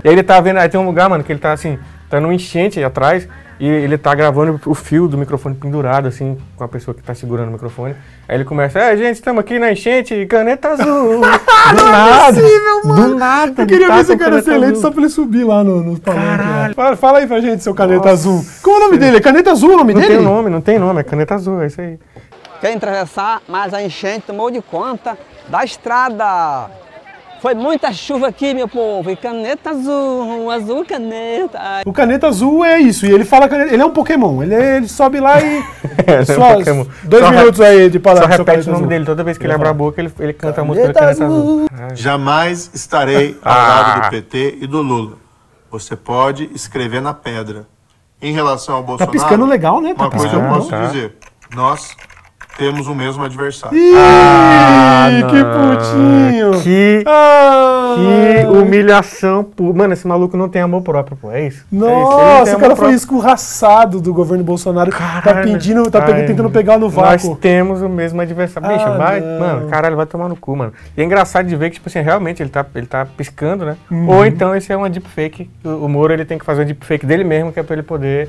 [SPEAKER 1] E aí ele tá vendo, aí tem um lugar, mano, que ele tá assim, tá num enchente aí atrás, e ele tá gravando o fio do microfone pendurado, assim, com a pessoa que tá segurando o microfone. Aí ele começa, é, gente, estamos aqui na enchente, caneta azul. do nada. Do nada.
[SPEAKER 2] Eu queria
[SPEAKER 1] tá
[SPEAKER 2] ver se
[SPEAKER 1] com
[SPEAKER 2] o cara ser eleito
[SPEAKER 1] azul.
[SPEAKER 2] só pra ele subir lá no, no palanque. Fala, fala aí pra gente, seu caneta azul. Como é o nome dele? É caneta azul o nome
[SPEAKER 1] Não
[SPEAKER 2] dele?
[SPEAKER 1] tem nome, não tem nome, é caneta azul, é isso aí.
[SPEAKER 14] Quer atravessar, mas a enchente tomou de conta da estrada. Foi muita chuva aqui, meu povo, e caneta azul, azul caneta.
[SPEAKER 2] O caneta azul é isso. E ele fala caneta, ele é um Pokémon. Ele, ele sobe lá e.
[SPEAKER 1] É,
[SPEAKER 2] só,
[SPEAKER 1] Pokémon.
[SPEAKER 2] Dois
[SPEAKER 1] Só
[SPEAKER 2] minutos aí de palavra.
[SPEAKER 1] Só repete
[SPEAKER 2] caneta
[SPEAKER 1] o nome
[SPEAKER 2] azul.
[SPEAKER 1] dele, toda vez que ele
[SPEAKER 2] Ele
[SPEAKER 1] abre a boca, ele, ele canta a música da
[SPEAKER 2] Caneta
[SPEAKER 1] caneta azul. Ah.
[SPEAKER 15] Jamais estarei ao
[SPEAKER 1] Ah.
[SPEAKER 15] lado do PT e do Lula. Você pode escrever na pedra. Em relação ao Bolsonaro,
[SPEAKER 2] piscando legal, né? Tá
[SPEAKER 15] uma coisa eu posso
[SPEAKER 2] tá.
[SPEAKER 15] dizer. Nós temos o mesmo adversário.
[SPEAKER 2] Ih,
[SPEAKER 1] Ah,
[SPEAKER 2] que
[SPEAKER 1] não.
[SPEAKER 2] putinho!
[SPEAKER 1] Que,
[SPEAKER 2] Ah.
[SPEAKER 1] que humilhação. pu- Mano, esse maluco não tem amor próprio, pô. É isso. É
[SPEAKER 2] Nossa, o cara foi
[SPEAKER 1] próprio.
[SPEAKER 2] escorraçado do governo Bolsonaro. tá pedindo, tá pegando,
[SPEAKER 1] Ai,
[SPEAKER 2] tentando pegar no
[SPEAKER 1] Nós
[SPEAKER 2] vácuo.
[SPEAKER 1] temos o mesmo adversário. Bicho,
[SPEAKER 2] Ah,
[SPEAKER 1] vai.
[SPEAKER 2] não.
[SPEAKER 1] Mano, caralho, vai tomar no cu, mano. E é engraçado de ver que, tipo assim, realmente ele tá, ele tá piscando, né?
[SPEAKER 2] Uhum.
[SPEAKER 1] Ou então esse é uma deepfake. O, o Moro ele tem que fazer uma deepfake dele mesmo, que é pra ele poder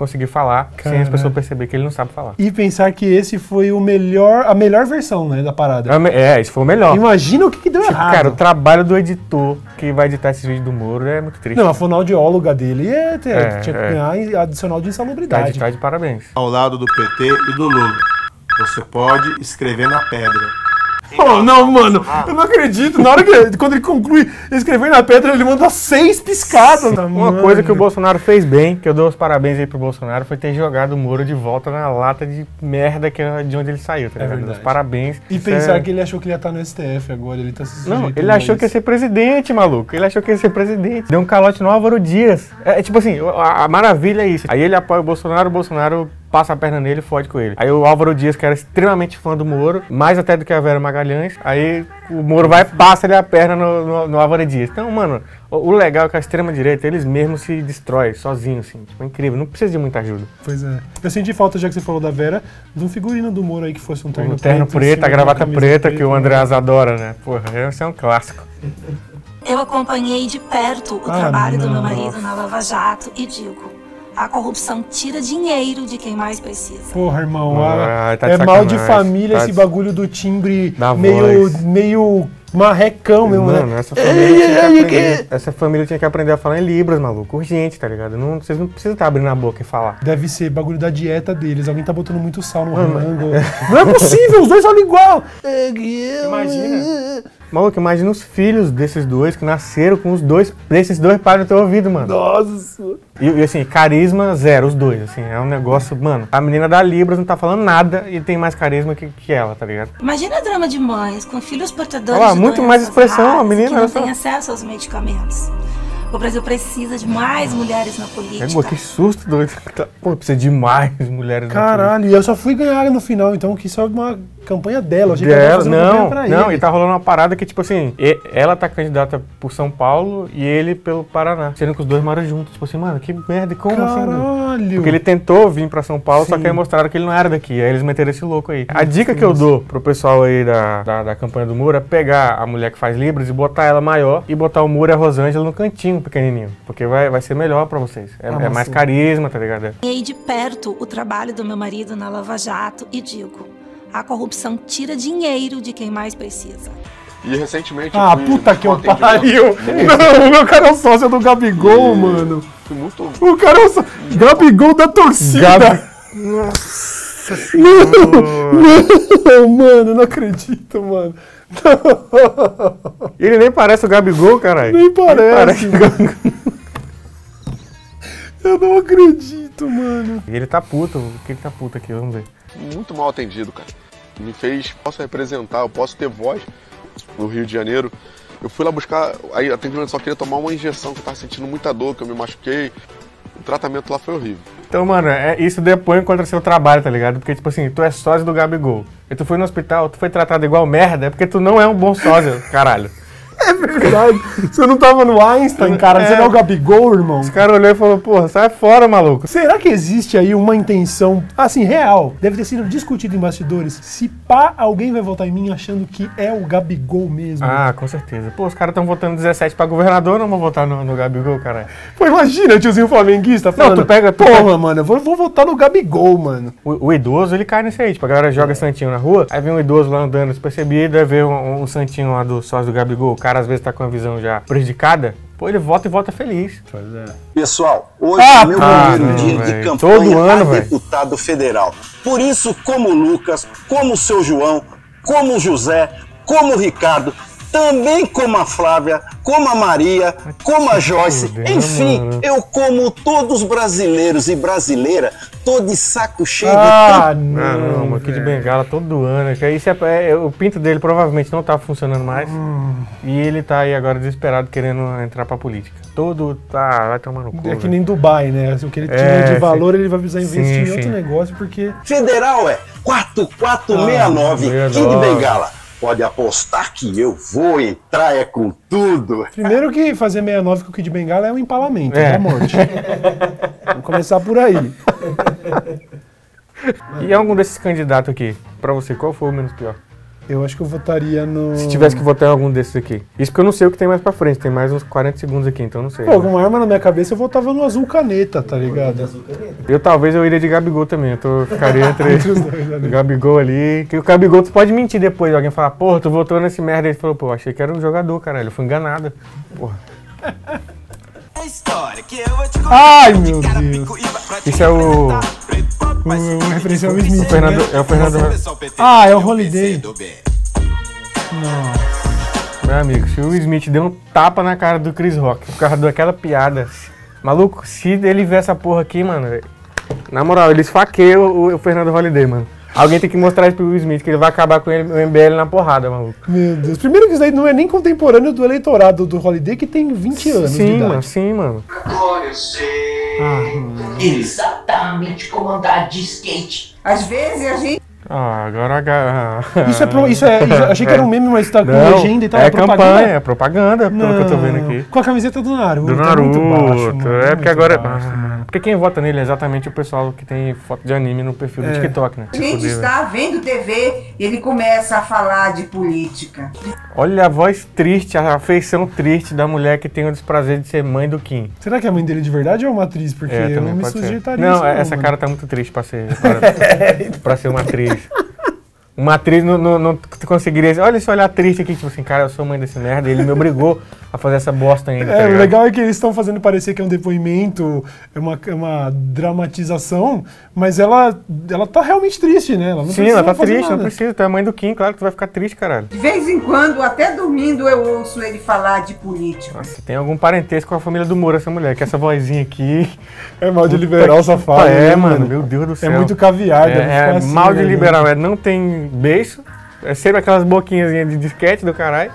[SPEAKER 1] conseguir falar sem as pessoas perceber que ele não sabe falar.
[SPEAKER 2] E pensar que esse foi o melhor, a melhor versão, né, da parada.
[SPEAKER 1] É, É, isso foi o melhor.
[SPEAKER 2] Imagina o que, que deu
[SPEAKER 1] Tipo,
[SPEAKER 2] errado.
[SPEAKER 1] cara, o trabalho do editor que vai editar esses vídeos do Moro é muito triste.
[SPEAKER 2] Não, a fonoaudióloga dele é, ter-
[SPEAKER 1] É,
[SPEAKER 2] tinha que
[SPEAKER 1] é.
[SPEAKER 2] ganhar adicional de
[SPEAKER 1] Tá
[SPEAKER 2] insalubridade.
[SPEAKER 1] de, tá de parabéns.
[SPEAKER 15] Ao lado do PT e do Lula. Você pode escrever na pedra.
[SPEAKER 2] Oh, não, mano, eu não acredito. Na hora que quando ele conclui escrever na pedra, ele manda seis piscadas.
[SPEAKER 1] Uma coisa que o Bolsonaro fez bem, que eu dou os parabéns aí pro Bolsonaro, foi ter jogado o Moro de volta na lata de merda que é de onde ele saiu, tá
[SPEAKER 2] É
[SPEAKER 1] ligado? parabéns.
[SPEAKER 2] E pensar
[SPEAKER 1] é-
[SPEAKER 2] que ele achou que ele ia estar no STF agora, ele tá se
[SPEAKER 1] Não, ele achou que ia ser presidente, maluco. Ele achou que ia ser presidente. Deu um calote no Álvaro Dias. É, é tipo assim, a, a maravilha é isso. Aí ele apoia o Bolsonaro, o Bolsonaro passa a perna nele e fode com ele. Aí o Álvaro Dias, que era extremamente fã do Moro, mais até do que a Vera Magalhães, aí o Moro vai e passa ele a perna no, no, no Álvaro Dias. Então, mano, o, o legal é que a extrema-direita, eles mesmos se destroem sozinhos, assim. Tipo, é incrível. Não precisa de muita ajuda.
[SPEAKER 2] Pois é. Eu senti falta, já que você falou da Vera, de um figurino do Moro aí que fosse um terno
[SPEAKER 1] Um terno
[SPEAKER 2] preto,
[SPEAKER 1] preto,
[SPEAKER 2] cima
[SPEAKER 1] a
[SPEAKER 2] uma
[SPEAKER 1] gravata
[SPEAKER 2] camisa
[SPEAKER 1] preta que o
[SPEAKER 2] preta.
[SPEAKER 1] Andreas adora, né? Porra, esse é um clássico.
[SPEAKER 16] Eu acompanhei de perto o
[SPEAKER 2] Ah,
[SPEAKER 16] trabalho do meu
[SPEAKER 2] não.
[SPEAKER 16] marido na Lava Jato e digo: A corrupção tira dinheiro de quem mais precisa.
[SPEAKER 2] Porra, irmão.
[SPEAKER 1] Ah, tá
[SPEAKER 2] é mal de família
[SPEAKER 1] Tá
[SPEAKER 2] esse
[SPEAKER 1] de-
[SPEAKER 2] bagulho do timbre
[SPEAKER 1] Da
[SPEAKER 2] meio,
[SPEAKER 1] voz.
[SPEAKER 2] meio marrecão mesmo,
[SPEAKER 1] Mano,
[SPEAKER 2] né?
[SPEAKER 1] essa família, tinha que aprender, essa família tinha que aprender a falar em Libras, maluco. Urgente, tá ligado? Não, vocês não precisam estar abrindo a boca e falar.
[SPEAKER 2] Deve ser bagulho da dieta deles. Alguém tá botando muito sal no
[SPEAKER 1] Mano,
[SPEAKER 2] rango. Não é possível, os dois falam igual.
[SPEAKER 1] Imagina. Maluco, imagina os filhos desses dois que nasceram com os dois, desses dois pais no teu ouvido, mano.
[SPEAKER 2] Nossa.
[SPEAKER 1] E, e, assim, carisma zero, os dois, assim, é um negócio, mano. A menina da Libras não tá falando nada e tem mais carisma que, que ela, tá ligado?
[SPEAKER 16] Imagina a drama de mães com filhos portadores
[SPEAKER 1] Olha lá,
[SPEAKER 16] de
[SPEAKER 1] muito mais expressão, a menina,
[SPEAKER 16] que não
[SPEAKER 1] só.
[SPEAKER 16] têm acesso aos medicamentos. O Brasil precisa de mais mulheres na política.
[SPEAKER 1] É, que susto, doido. Pô, precisa de mais mulheres. na
[SPEAKER 2] Caralho, e eu só fui ganhar no final, então que isso é uma campanha dela. Achei que ela
[SPEAKER 1] Dela, não,
[SPEAKER 2] pra
[SPEAKER 1] não,
[SPEAKER 2] ele.
[SPEAKER 1] e tá rolando uma parada que, tipo assim, e- ela tá candidata por São Paulo e ele pelo Paraná. Sendo que os dois moram juntos. Tipo assim, mano, que merda, como assim? mano?
[SPEAKER 2] Caralho.
[SPEAKER 1] Porque ele tentou vir pra São Paulo, só
[SPEAKER 2] Sim.
[SPEAKER 1] que aí mostraram que ele não era daqui. Aí eles meteram esse louco aí. A dica que eu dou pro pessoal aí da, da, da campanha do Muro é pegar a mulher que faz Libras e botar ela maior e botar o Muro e a Rosângela no cantinho pequenininho. Porque vai, vai ser melhor pra vocês. É,
[SPEAKER 16] Ah,
[SPEAKER 1] é mais carisma, tá ligado?
[SPEAKER 16] Acompanhei de perto o trabalho do meu marido na Lava Jato e digo: a corrupção tira dinheiro de quem mais precisa.
[SPEAKER 15] E recentemente
[SPEAKER 2] Ah,
[SPEAKER 15] fui
[SPEAKER 2] puta que eu pariu! Não, o meu cara é o sócio do Gabigol, mano.
[SPEAKER 15] Fui muito.
[SPEAKER 2] O cara é o sócio. Gabigol da torcida.
[SPEAKER 1] Gabi-
[SPEAKER 2] Nossa Não, não, mano, não acredito, mano. Não.
[SPEAKER 1] Ele nem parece o Gabigol, caralho.
[SPEAKER 2] Nem parece.
[SPEAKER 1] o Gabigol.
[SPEAKER 2] Eu não acredito, mano.
[SPEAKER 1] E ele tá puto, o que ele tá puto aqui, vamos ver.
[SPEAKER 15] muito mal atendido, cara. Me fez, posso representar, eu posso ter voz no Rio de Janeiro. Eu fui lá buscar, aí atendimento só queria tomar uma injeção que eu tava sentindo muita dor, que eu me machuquei. O tratamento lá foi horrível.
[SPEAKER 1] Então, mano, é, isso depõe contra seu trabalho, tá ligado? Porque, tipo assim, tu é sócio do Gabigol. E tu foi no hospital, tu foi tratado igual merda, é porque tu não é um bom sócio, caralho.
[SPEAKER 2] É verdade. Você não tava no Einstein, cara. Você
[SPEAKER 1] É.
[SPEAKER 2] não é o Gabigol, irmão.
[SPEAKER 1] Os caras olhou e falou, porra, sai fora, maluco.
[SPEAKER 2] Será que existe aí uma intenção, assim, real? Deve ter sido discutido em bastidores. Se pá, alguém vai votar em mim achando que é o Gabigol mesmo.
[SPEAKER 1] Ah, com certeza. Pô, os caras estão votando 17 pra governador, não vão votar no, no Gabigol, caralho.
[SPEAKER 2] Pô, imagina, tiozinho flamenguista falando,
[SPEAKER 1] tu pega- tu
[SPEAKER 2] Porra,
[SPEAKER 1] pega-
[SPEAKER 2] mano, eu vou, vou votar no Gabigol, mano.
[SPEAKER 1] O, o idoso, ele cai nisso aí. Tipo, a galera joga santinho na rua, aí vem um idoso lá andando despercebido, aí vê um, um santinho lá do sócio do Gabigol. O cara às vezes tá com a visão já prejudicada. Pô, ele vota e vota feliz. Pois é.
[SPEAKER 17] Pessoal, hoje
[SPEAKER 1] Ah,
[SPEAKER 17] é meu
[SPEAKER 1] tá,
[SPEAKER 17] primeiro
[SPEAKER 1] não,
[SPEAKER 17] dia de
[SPEAKER 1] velho.
[SPEAKER 17] campanha
[SPEAKER 1] Todo ano,
[SPEAKER 17] a deputado federal. Por isso, como o Lucas, como o seu João, como o José, como o Ricardo, também como a Flávia, como a Maria, como a Joyce,
[SPEAKER 1] fuder,
[SPEAKER 17] enfim, eu como todos os brasileiros e brasileira, tô de saco cheio
[SPEAKER 2] Ah,
[SPEAKER 17] de tanto...
[SPEAKER 1] Ah, não, mano, Kid Bengala todo ano. Que isso é, é- o pinto dele provavelmente não tá funcionando mais.
[SPEAKER 2] Hum.
[SPEAKER 1] E ele tá aí agora desesperado querendo entrar pra política. Todo tá, vai tomar no cu.
[SPEAKER 2] É que nem Dubai, né? O que ele tinha
[SPEAKER 1] É,
[SPEAKER 2] de valor,
[SPEAKER 1] sim.
[SPEAKER 2] ele vai precisar investir
[SPEAKER 1] Sim,
[SPEAKER 2] em
[SPEAKER 1] sim.
[SPEAKER 2] outro negócio, porque.
[SPEAKER 17] Federal é 4469,
[SPEAKER 2] Ah,
[SPEAKER 17] Kid
[SPEAKER 2] 69.
[SPEAKER 17] Bengala. Pode apostar que eu vou entrar é com tudo.
[SPEAKER 2] Primeiro que fazer 69 com o Kid Bengala é um empalamento,
[SPEAKER 1] É.
[SPEAKER 2] é. morte. Vamos começar por aí.
[SPEAKER 1] E algum desses candidatos aqui, pra você, qual foi o menos pior?
[SPEAKER 2] Eu acho que eu votaria no.
[SPEAKER 1] Se tivesse que votar em algum desses aqui. Isso porque eu não sei o que tem mais pra frente, tem mais uns 40 segundos aqui, então eu não sei.
[SPEAKER 2] Pô, com uma arma na minha cabeça, eu votava no azul caneta, tá ligado?
[SPEAKER 1] Eu talvez eu iria de Gabigol também, eu tô, ficaria entre
[SPEAKER 2] Entre os dois ali.
[SPEAKER 1] o Gabigol ali. Que o Gabigol tu pode mentir depois, alguém falar, porra, tu votou nesse merda. Ele falou, pô, achei que era um jogador, caralho, eu fui enganado. Porra.
[SPEAKER 2] Ai, meu Deus.
[SPEAKER 1] Isso é o.
[SPEAKER 2] O, o referência é o Smith.
[SPEAKER 1] Fernando, é o Fernando.
[SPEAKER 2] Ah, é o Holiday.
[SPEAKER 1] Meu amigo, se o Smith deu um tapa na cara do Chris Rock por causa daquela piada. Maluco, se ele ver essa porra aqui, mano. Na moral, ele esfaqueia o, o Fernando Holiday, mano. Alguém tem que mostrar isso pro Will Smith, que ele vai acabar com o MBL na porrada, maluco.
[SPEAKER 2] Meu Deus. Primeiro que isso daí não é nem contemporâneo do eleitorado do Holiday, que tem 20 anos de
[SPEAKER 1] Sim,
[SPEAKER 2] idade.
[SPEAKER 1] mano, sim, mano.
[SPEAKER 18] Agora eu sei
[SPEAKER 2] Ah,
[SPEAKER 18] exatamente como andar de skate.
[SPEAKER 19] Às vezes a gente
[SPEAKER 1] Ah, agora...
[SPEAKER 2] Isso é pro- isso é- isso- achei que era um meme, mas tá com
[SPEAKER 1] Não,
[SPEAKER 2] legenda e tal,
[SPEAKER 1] É
[SPEAKER 2] é propaganda?
[SPEAKER 1] campanha, é propaganda, pelo que eu tô vendo
[SPEAKER 2] Não.
[SPEAKER 1] aqui.
[SPEAKER 2] Com a camiseta do Naruto.
[SPEAKER 1] Do
[SPEAKER 2] é
[SPEAKER 1] Naruto.
[SPEAKER 2] muito baixo, mano,
[SPEAKER 1] é porque
[SPEAKER 2] muito
[SPEAKER 1] agora.
[SPEAKER 2] baixo,
[SPEAKER 1] Ah, porque quem vota nele é exatamente o pessoal que tem foto de anime no perfil do
[SPEAKER 2] É.
[SPEAKER 1] TikTok, né?
[SPEAKER 18] A gente
[SPEAKER 1] Fuder,
[SPEAKER 18] está vendo TV e ele começa a falar de política.
[SPEAKER 1] Olha a voz triste, a afeição triste da mulher que tem o desprazer de ser mãe do Kim.
[SPEAKER 2] Será que é a mãe dele de verdade ou é uma atriz? Porque
[SPEAKER 1] É,
[SPEAKER 2] eu não me sujeitaria
[SPEAKER 1] Não,
[SPEAKER 2] isso
[SPEAKER 1] é- essa
[SPEAKER 2] mano.
[SPEAKER 1] cara tá muito triste pra ser, pra, pra ser uma atriz. Uma atriz não, não, não conseguiria. Olha esse olhar triste aqui, tipo assim, cara, eu sou mãe desse merda. E ele me obrigou a fazer essa bosta ainda. tá
[SPEAKER 2] É, o
[SPEAKER 1] ligado?
[SPEAKER 2] legal é que eles estão fazendo parecer que é um depoimento, é uma, é uma dramatização, mas ela, ela tá realmente triste, né? Ela não
[SPEAKER 1] Sim,
[SPEAKER 2] precisa
[SPEAKER 1] ela tá triste, não
[SPEAKER 2] nada.
[SPEAKER 1] precisa. Tu é mãe do Kim, claro que tu vai ficar triste, caralho.
[SPEAKER 18] De vez em quando, até dormindo, eu ouço ele falar de política.
[SPEAKER 1] Nossa, tem algum parentesco com a família do Muro, essa mulher, que essa vozinha aqui.
[SPEAKER 2] É mal de liberal
[SPEAKER 1] que
[SPEAKER 2] safado,
[SPEAKER 1] É,
[SPEAKER 2] né,
[SPEAKER 1] mano, meu Deus do
[SPEAKER 2] É
[SPEAKER 1] céu.
[SPEAKER 2] muito caviar,
[SPEAKER 1] É, é
[SPEAKER 2] assim,
[SPEAKER 1] mal de
[SPEAKER 2] né,
[SPEAKER 1] liberal, é não tem beiço, é sempre aquelas boquinhas de disquete do caralho.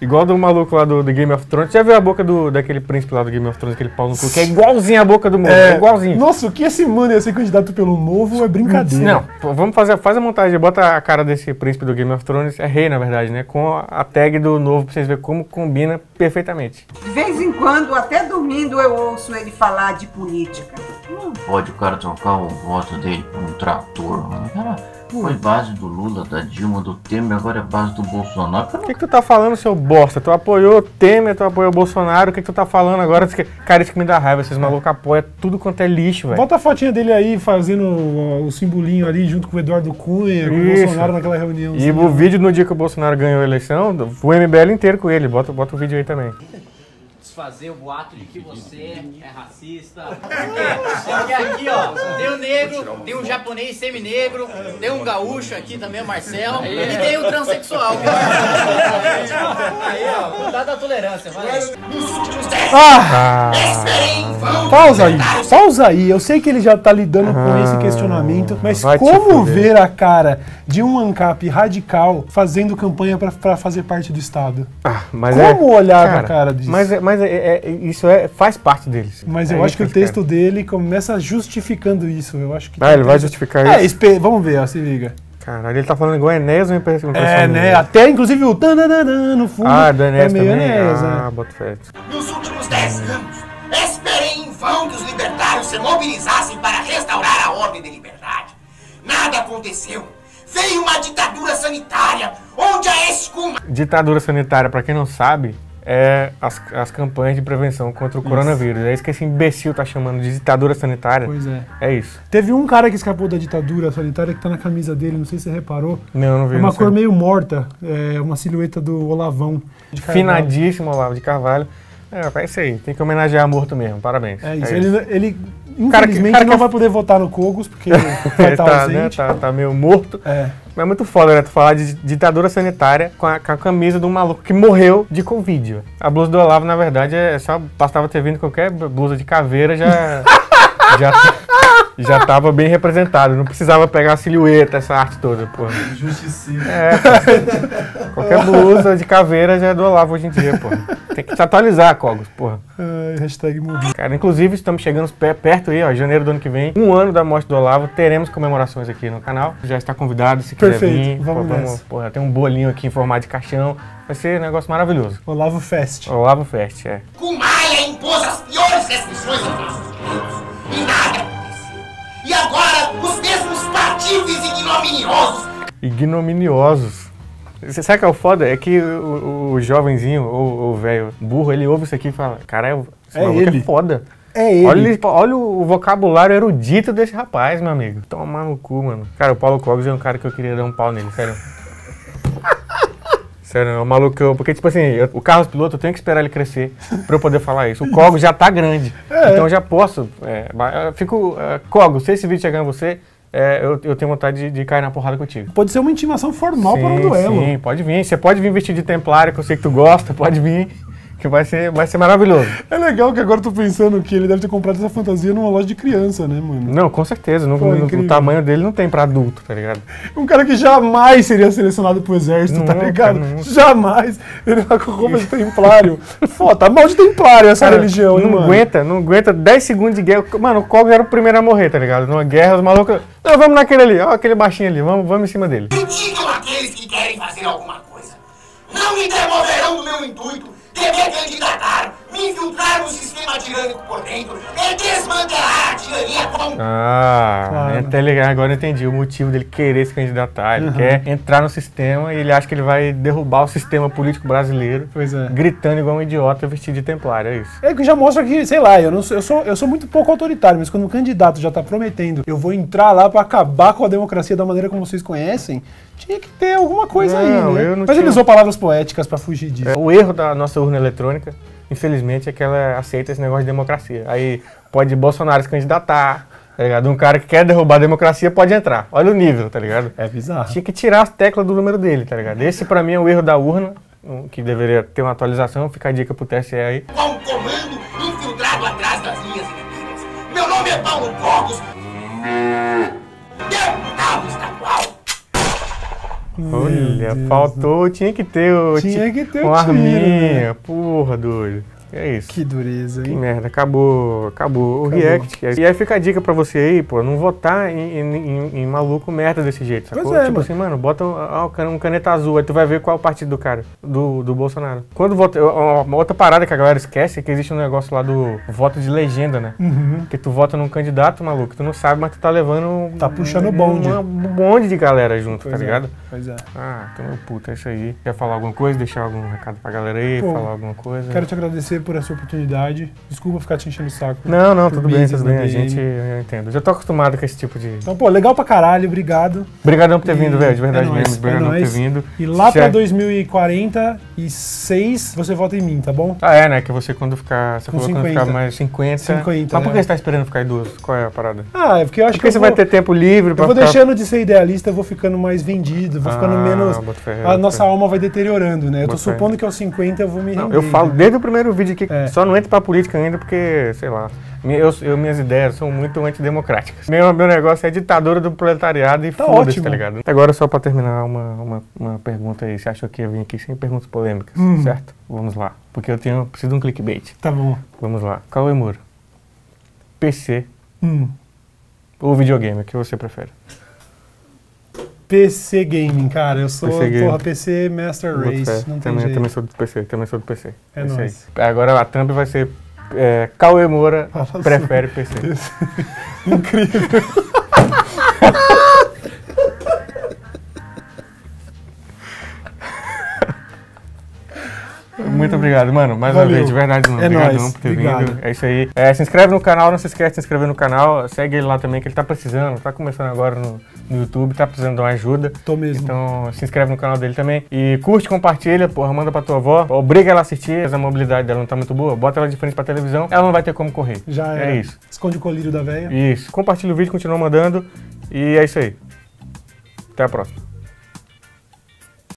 [SPEAKER 1] Igual do maluco lá do, do Game of Thrones. Já viu a boca do, daquele príncipe lá do Game of Thrones, aquele pau no cu, que é igualzinho a boca do Muro, é, igualzinho.
[SPEAKER 2] Nossa, o que esse mano ia ser candidato pelo novo é brincadeira.
[SPEAKER 1] Não, vamos fazer, faz a montagem, bota a cara desse príncipe do Game of Thrones, é rei na verdade, né? Com a- tag do novo pra vocês verem como combina perfeitamente.
[SPEAKER 18] De vez em quando, até dormindo, eu ouço ele falar de política.
[SPEAKER 19] Pode o cara trocar o voto dele por um trator, mano. Foi base do Lula, da Dilma, do Temer, agora é base do Bolsonaro.
[SPEAKER 1] O que, que tu tá falando, seu bosta? Tu apoiou o Temer, tu apoiou o Bolsonaro, o que, que tu tá falando agora? Cara, isso que me dá raiva, esses malucos apoiam tudo quanto é lixo, velho.
[SPEAKER 2] Bota a fotinha dele aí fazendo o, o simbolinho ali junto com o Eduardo Cunha, com o
[SPEAKER 1] Isso.
[SPEAKER 2] Bolsonaro naquela reunião.
[SPEAKER 1] E o vídeo no dia que o Bolsonaro ganhou a eleição, o MBL inteiro com ele. Bota, bota o vídeo aí também.
[SPEAKER 20] Desfazer o boato de que você é racista. Porque aqui, ó, tem um negro, tem um japonês semi-negro, tem um gaúcho aqui também, o Marcel, e tem um transexual. é. Aí, ó, cuidado da tolerância, vai.
[SPEAKER 2] Ah! Pausa aí, pausa aí. Eu sei que ele já tá lidando com
[SPEAKER 1] Ah,
[SPEAKER 2] esse questionamento, mas como ver a cara de um ANCAP radical fazendo campanha pra- pra fazer parte do Estado?
[SPEAKER 1] Ah, mas
[SPEAKER 2] Como
[SPEAKER 1] é,
[SPEAKER 2] olhar pra cara disso?
[SPEAKER 1] Mas, é- mas é- é- é- isso é, faz parte deles.
[SPEAKER 2] Mas
[SPEAKER 1] É
[SPEAKER 2] eu acho que o texto dele começa justificando isso. Eu acho que
[SPEAKER 1] Ah, ele vai justificar
[SPEAKER 2] é,
[SPEAKER 1] isso?
[SPEAKER 2] espe- Vamos ver, ó, se liga.
[SPEAKER 1] Caralho, ele tá falando igual Enéas ou impressão?
[SPEAKER 2] É, né? Até inclusive o tananana no fundo.
[SPEAKER 1] Ah, do Enéas
[SPEAKER 2] é meio
[SPEAKER 1] também?
[SPEAKER 2] Enéas,
[SPEAKER 1] ah,
[SPEAKER 2] né?
[SPEAKER 1] bota fé.
[SPEAKER 21] Nos últimos dez anos, esperei em vão que os libertários se mobilizassem para restaurar a ordem de liberdade. Nada aconteceu. Veio uma ditadura sanitária, onde a escuma...
[SPEAKER 1] Ditadura sanitária, pra quem não sabe, é as, as campanhas de prevenção contra o
[SPEAKER 2] Isso.
[SPEAKER 1] coronavírus. É isso que esse imbecil tá chamando de ditadura sanitária.
[SPEAKER 2] Pois é.
[SPEAKER 1] É isso.
[SPEAKER 2] Teve um cara que escapou da ditadura sanitária que tá na camisa dele, não sei se você reparou.
[SPEAKER 1] Não, não vi.
[SPEAKER 2] É uma
[SPEAKER 1] não sei.
[SPEAKER 2] cor meio morta, é uma silhueta do Olavão.
[SPEAKER 1] Finadíssimo Olavo de Carvalho. É, é isso aí. Tem que homenagear morto mesmo. Parabéns.
[SPEAKER 2] É isso. Ele, ele
[SPEAKER 1] Cara que-
[SPEAKER 2] infelizmente
[SPEAKER 1] cara que
[SPEAKER 2] não
[SPEAKER 1] é-
[SPEAKER 2] vai poder votar no Cogos, porque vai estar
[SPEAKER 1] tá, né,
[SPEAKER 2] ausente.
[SPEAKER 1] tá, tá meio morto.
[SPEAKER 2] É.
[SPEAKER 1] Mas é muito foda, né? Tu falar de ditadura sanitária com a, com a camisa de um maluco que morreu de Covid. A blusa do Olavo, na verdade, é só bastava ter vindo qualquer blusa de caveira já. já, já tava bem representado. Não precisava pegar a silhueta, essa arte toda, porra.
[SPEAKER 6] Justiceiro.
[SPEAKER 1] É, pô. qualquer blusa de caveira já é do Olavo hoje em dia, porra. Tem que se atualizar, Cogos, porra.
[SPEAKER 2] Ai, hashtag morri.
[SPEAKER 1] Cara, inclusive estamos chegando pe- perto aí, ó, janeiro do ano que vem, um ano da morte do Olavo, teremos comemorações aqui no canal. Já está convidado, se quiser
[SPEAKER 2] Perfeito,
[SPEAKER 1] vir.
[SPEAKER 2] vamos
[SPEAKER 1] pô,
[SPEAKER 2] nessa.
[SPEAKER 1] porra, tem um bolinho aqui em formato de caixão. Vai ser um negócio maravilhoso.
[SPEAKER 2] Olavo Fest.
[SPEAKER 1] Olavo Fest, é.
[SPEAKER 21] Maia impôs as piores restrições nossos direitos. E nada agora, os mesmos patifes ignominiosos
[SPEAKER 1] Ignominiosos. Você sabe o que é o foda? É que o, o- o jovenzinho, ou o velho burro, ele ouve isso aqui e fala: Caralho, esse
[SPEAKER 2] É
[SPEAKER 1] maluco
[SPEAKER 2] ele.
[SPEAKER 1] é foda.
[SPEAKER 2] É ele.
[SPEAKER 1] Olha, olha o vocabulário erudito desse rapaz, meu amigo. Toma no cu, mano. Cara, o Paulo Cogos é um cara que eu queria dar um pau nele, sério. Sério, é um maluco que eu. Porque, tipo assim, eu- o Carlos Piloto, eu tenho que esperar ele crescer pra eu poder falar isso. O Cogos já tá grande.
[SPEAKER 2] É.
[SPEAKER 1] Então eu já posso. é, eu fico. É, Cogos, se esse vídeo chegar em você, é, eu, eu tenho vontade de, de cair na porrada contigo.
[SPEAKER 2] Pode ser uma intimação formal para um
[SPEAKER 1] Sim,
[SPEAKER 2] duelo.
[SPEAKER 1] Sim, pode vir. Você pode vir vestido de templário, que eu sei que tu gosta, pode vir. Que vai ser, vai ser maravilhoso.
[SPEAKER 2] É legal que agora eu tô pensando que ele deve ter comprado essa fantasia numa loja de criança, né, mano?
[SPEAKER 1] Não, com certeza. No,
[SPEAKER 2] Pô,
[SPEAKER 1] no- tamanho dele não tem pra adulto, tá ligado?
[SPEAKER 2] Um cara que jamais seria selecionado pro exército, tá ligado?
[SPEAKER 1] nunca.
[SPEAKER 2] Jamais. Ele vai com roupa de templário. Foda, tá mal de templário essa
[SPEAKER 1] Cara,
[SPEAKER 2] religião, hein,
[SPEAKER 1] não
[SPEAKER 2] mano?
[SPEAKER 1] aguenta, não aguenta 10 segundos de guerra. Mano, o Cogos era o primeiro a morrer, tá ligado? Numa guerra, os malucos. Não, vamos naquele ali, ó, aquele baixinho ali, vamos, vamos em cima dele.
[SPEAKER 21] Criticam aqueles que querem fazer alguma coisa. Não me demoverão do meu intuito de me candidatar, me infiltrar no sistema tirânico por dentro e desmantelar a tirania com...
[SPEAKER 1] Ah,
[SPEAKER 2] Claro.
[SPEAKER 1] até legal, agora eu entendi o motivo dele querer se candidatar. Ele
[SPEAKER 2] Uhum.
[SPEAKER 1] quer entrar no sistema e ele acha que ele vai derrubar o sistema político brasileiro,
[SPEAKER 2] Pois é.
[SPEAKER 1] gritando igual um idiota vestido de templário, é isso.
[SPEAKER 2] É que já mostra que, sei lá, eu, não sou, eu, sou, eu sou muito pouco autoritário, mas quando o candidato já tá prometendo eu vou entrar lá pra acabar com a democracia da maneira como vocês conhecem, tinha que ter alguma coisa
[SPEAKER 1] Não,
[SPEAKER 2] aí, né?
[SPEAKER 1] eu não
[SPEAKER 2] Mas ele
[SPEAKER 1] tinha-
[SPEAKER 2] usou palavras poéticas pra fugir disso.
[SPEAKER 1] É, o erro da nossa urna eletrônica, infelizmente, é que ela aceita esse negócio de democracia. Aí pode Bolsonaro se candidatar, tá ligado? Um cara que quer derrubar a democracia pode entrar. Olha o nível, tá ligado?
[SPEAKER 2] É bizarro.
[SPEAKER 1] Tinha que tirar as teclas do número dele, tá ligado? Esse pra mim é o erro da urna, que deveria ter uma atualização, fica a dica pro TSE aí.
[SPEAKER 21] com um comando infiltrado atrás das linhas inimigas. Meu nome é Paulo Cogos,
[SPEAKER 1] Olha, faltou, tinha que ter o.
[SPEAKER 2] Tinha que ter o
[SPEAKER 1] uma
[SPEAKER 2] tiro,
[SPEAKER 1] arminha.
[SPEAKER 2] né?
[SPEAKER 1] Porra, doido. É isso.
[SPEAKER 2] Que dureza,
[SPEAKER 1] Que
[SPEAKER 2] hein?
[SPEAKER 1] merda, acabou, acabou o
[SPEAKER 2] Acabou.
[SPEAKER 1] react. E aí fica a dica pra você aí, pô, não votar em, em- em- maluco merda desse jeito, sacou?
[SPEAKER 2] Pois é,
[SPEAKER 1] tipo
[SPEAKER 2] mano.
[SPEAKER 1] assim, mano, bota um, ah, um can- caneta azul, aí tu vai ver qual é o partido do cara, do, do Bolsonaro. Quando vota, uma outra parada que a galera esquece é que existe um negócio lá do voto de legenda, né?
[SPEAKER 2] Uhum.
[SPEAKER 1] Que tu vota num candidato, maluco, tu não sabe, mas tu tá levando.
[SPEAKER 2] Tá puxando
[SPEAKER 1] um,
[SPEAKER 2] o bonde.
[SPEAKER 1] Um, monte de galera junto,
[SPEAKER 2] Pois
[SPEAKER 1] tá
[SPEAKER 2] é,
[SPEAKER 1] ligado?
[SPEAKER 2] Pois é.
[SPEAKER 1] Ah, então, puta, é isso aí. Quer falar alguma coisa? Deixar algum recado pra galera aí?
[SPEAKER 2] Pô,
[SPEAKER 1] falar alguma coisa?
[SPEAKER 2] Quero te agradecer por essa oportunidade. Desculpa ficar te enchendo o saco.
[SPEAKER 1] Não, não, tudo bem, tudo bem. A gente, eu entendo. Já tô acostumado com esse tipo de.
[SPEAKER 2] Então, pô, legal pra caralho, obrigado.
[SPEAKER 1] Obrigadão por ter vindo,
[SPEAKER 2] E
[SPEAKER 1] velho, de verdade
[SPEAKER 2] é
[SPEAKER 1] mesmo. Obrigadão por ter vindo.
[SPEAKER 2] E lá
[SPEAKER 1] Se
[SPEAKER 2] pra
[SPEAKER 1] é-
[SPEAKER 2] 2046, você vota em mim, tá bom?
[SPEAKER 1] Ah, é, né? Que você quando ficar. Você
[SPEAKER 2] Com
[SPEAKER 1] falou quando
[SPEAKER 2] 50.
[SPEAKER 1] ficar mais 50.
[SPEAKER 2] 50,
[SPEAKER 1] Mas por que
[SPEAKER 2] é.
[SPEAKER 1] você tá esperando ficar idoso? Qual é a parada?
[SPEAKER 2] Ah, é porque eu acho
[SPEAKER 1] Porque
[SPEAKER 2] que.
[SPEAKER 1] você
[SPEAKER 2] eu
[SPEAKER 1] vai
[SPEAKER 2] vou-
[SPEAKER 1] ter tempo livre pra
[SPEAKER 2] Eu vou
[SPEAKER 1] ficar-
[SPEAKER 2] deixando de ser idealista, eu vou ficando mais vendido, vou ficando
[SPEAKER 1] Ah,
[SPEAKER 2] menos.
[SPEAKER 1] boto fé,
[SPEAKER 2] a nossa alma vai deteriorando, né? Eu tô supondo que aos 50 eu vou me render.
[SPEAKER 1] eu falo
[SPEAKER 2] né?
[SPEAKER 1] desde o primeiro vídeo aqui,
[SPEAKER 2] É.
[SPEAKER 1] só não entro pra política ainda porque, sei lá, eu, eu- minhas ideias são muito antidemocráticas. Meu, meu negócio é ditadura do proletariado e
[SPEAKER 2] Tá
[SPEAKER 1] foda-se, tá ligado? Agora, só pra terminar, uma, uma, uma pergunta aí. Você achou que ia vir aqui sem perguntas polêmicas,
[SPEAKER 2] Hum.
[SPEAKER 1] certo? Vamos lá. Porque eu tenho, preciso de um clickbait.
[SPEAKER 2] Tá bom.
[SPEAKER 1] Vamos lá. Cauê Moura. PC
[SPEAKER 2] Hum.
[SPEAKER 1] ou videogame, o que você prefere?
[SPEAKER 2] PC Gaming, cara. Eu sou,
[SPEAKER 1] PC
[SPEAKER 2] porra, PC Master Race.
[SPEAKER 1] fé.
[SPEAKER 2] Não tem
[SPEAKER 1] também,
[SPEAKER 2] jeito.
[SPEAKER 1] também sou do PC, também sou do PC.
[SPEAKER 2] É
[SPEAKER 1] aí.
[SPEAKER 2] nóis.
[SPEAKER 1] Agora a thumb vai ser é, Cauê Moura
[SPEAKER 2] Fala
[SPEAKER 1] prefere
[SPEAKER 2] assim.
[SPEAKER 1] PC.
[SPEAKER 2] Incrível.
[SPEAKER 1] Muito obrigado, mano. Mais
[SPEAKER 2] Valeu.
[SPEAKER 1] uma vez, de verdade, mano.
[SPEAKER 2] É
[SPEAKER 1] Obrigadão
[SPEAKER 2] nóis.
[SPEAKER 1] por ter
[SPEAKER 2] Obrigado.
[SPEAKER 1] vindo. É isso aí. É, se inscreve no canal, não se esquece de se inscrever no canal. Segue ele lá também, que ele tá precisando. Tá começando agora no, no YouTube, tá precisando de uma ajuda.
[SPEAKER 2] Tô mesmo.
[SPEAKER 1] Então se inscreve no canal dele também. E curte, compartilha, porra, manda pra tua avó. Obriga ela a assistir, mas a mobilidade dela não tá muito boa. Bota ela de frente pra televisão, ela não vai ter como correr.
[SPEAKER 2] Já era.
[SPEAKER 1] É isso.
[SPEAKER 2] Esconde o colírio da velha.
[SPEAKER 1] Isso. Compartilha o vídeo, continua mandando. E é isso aí. Até a próxima.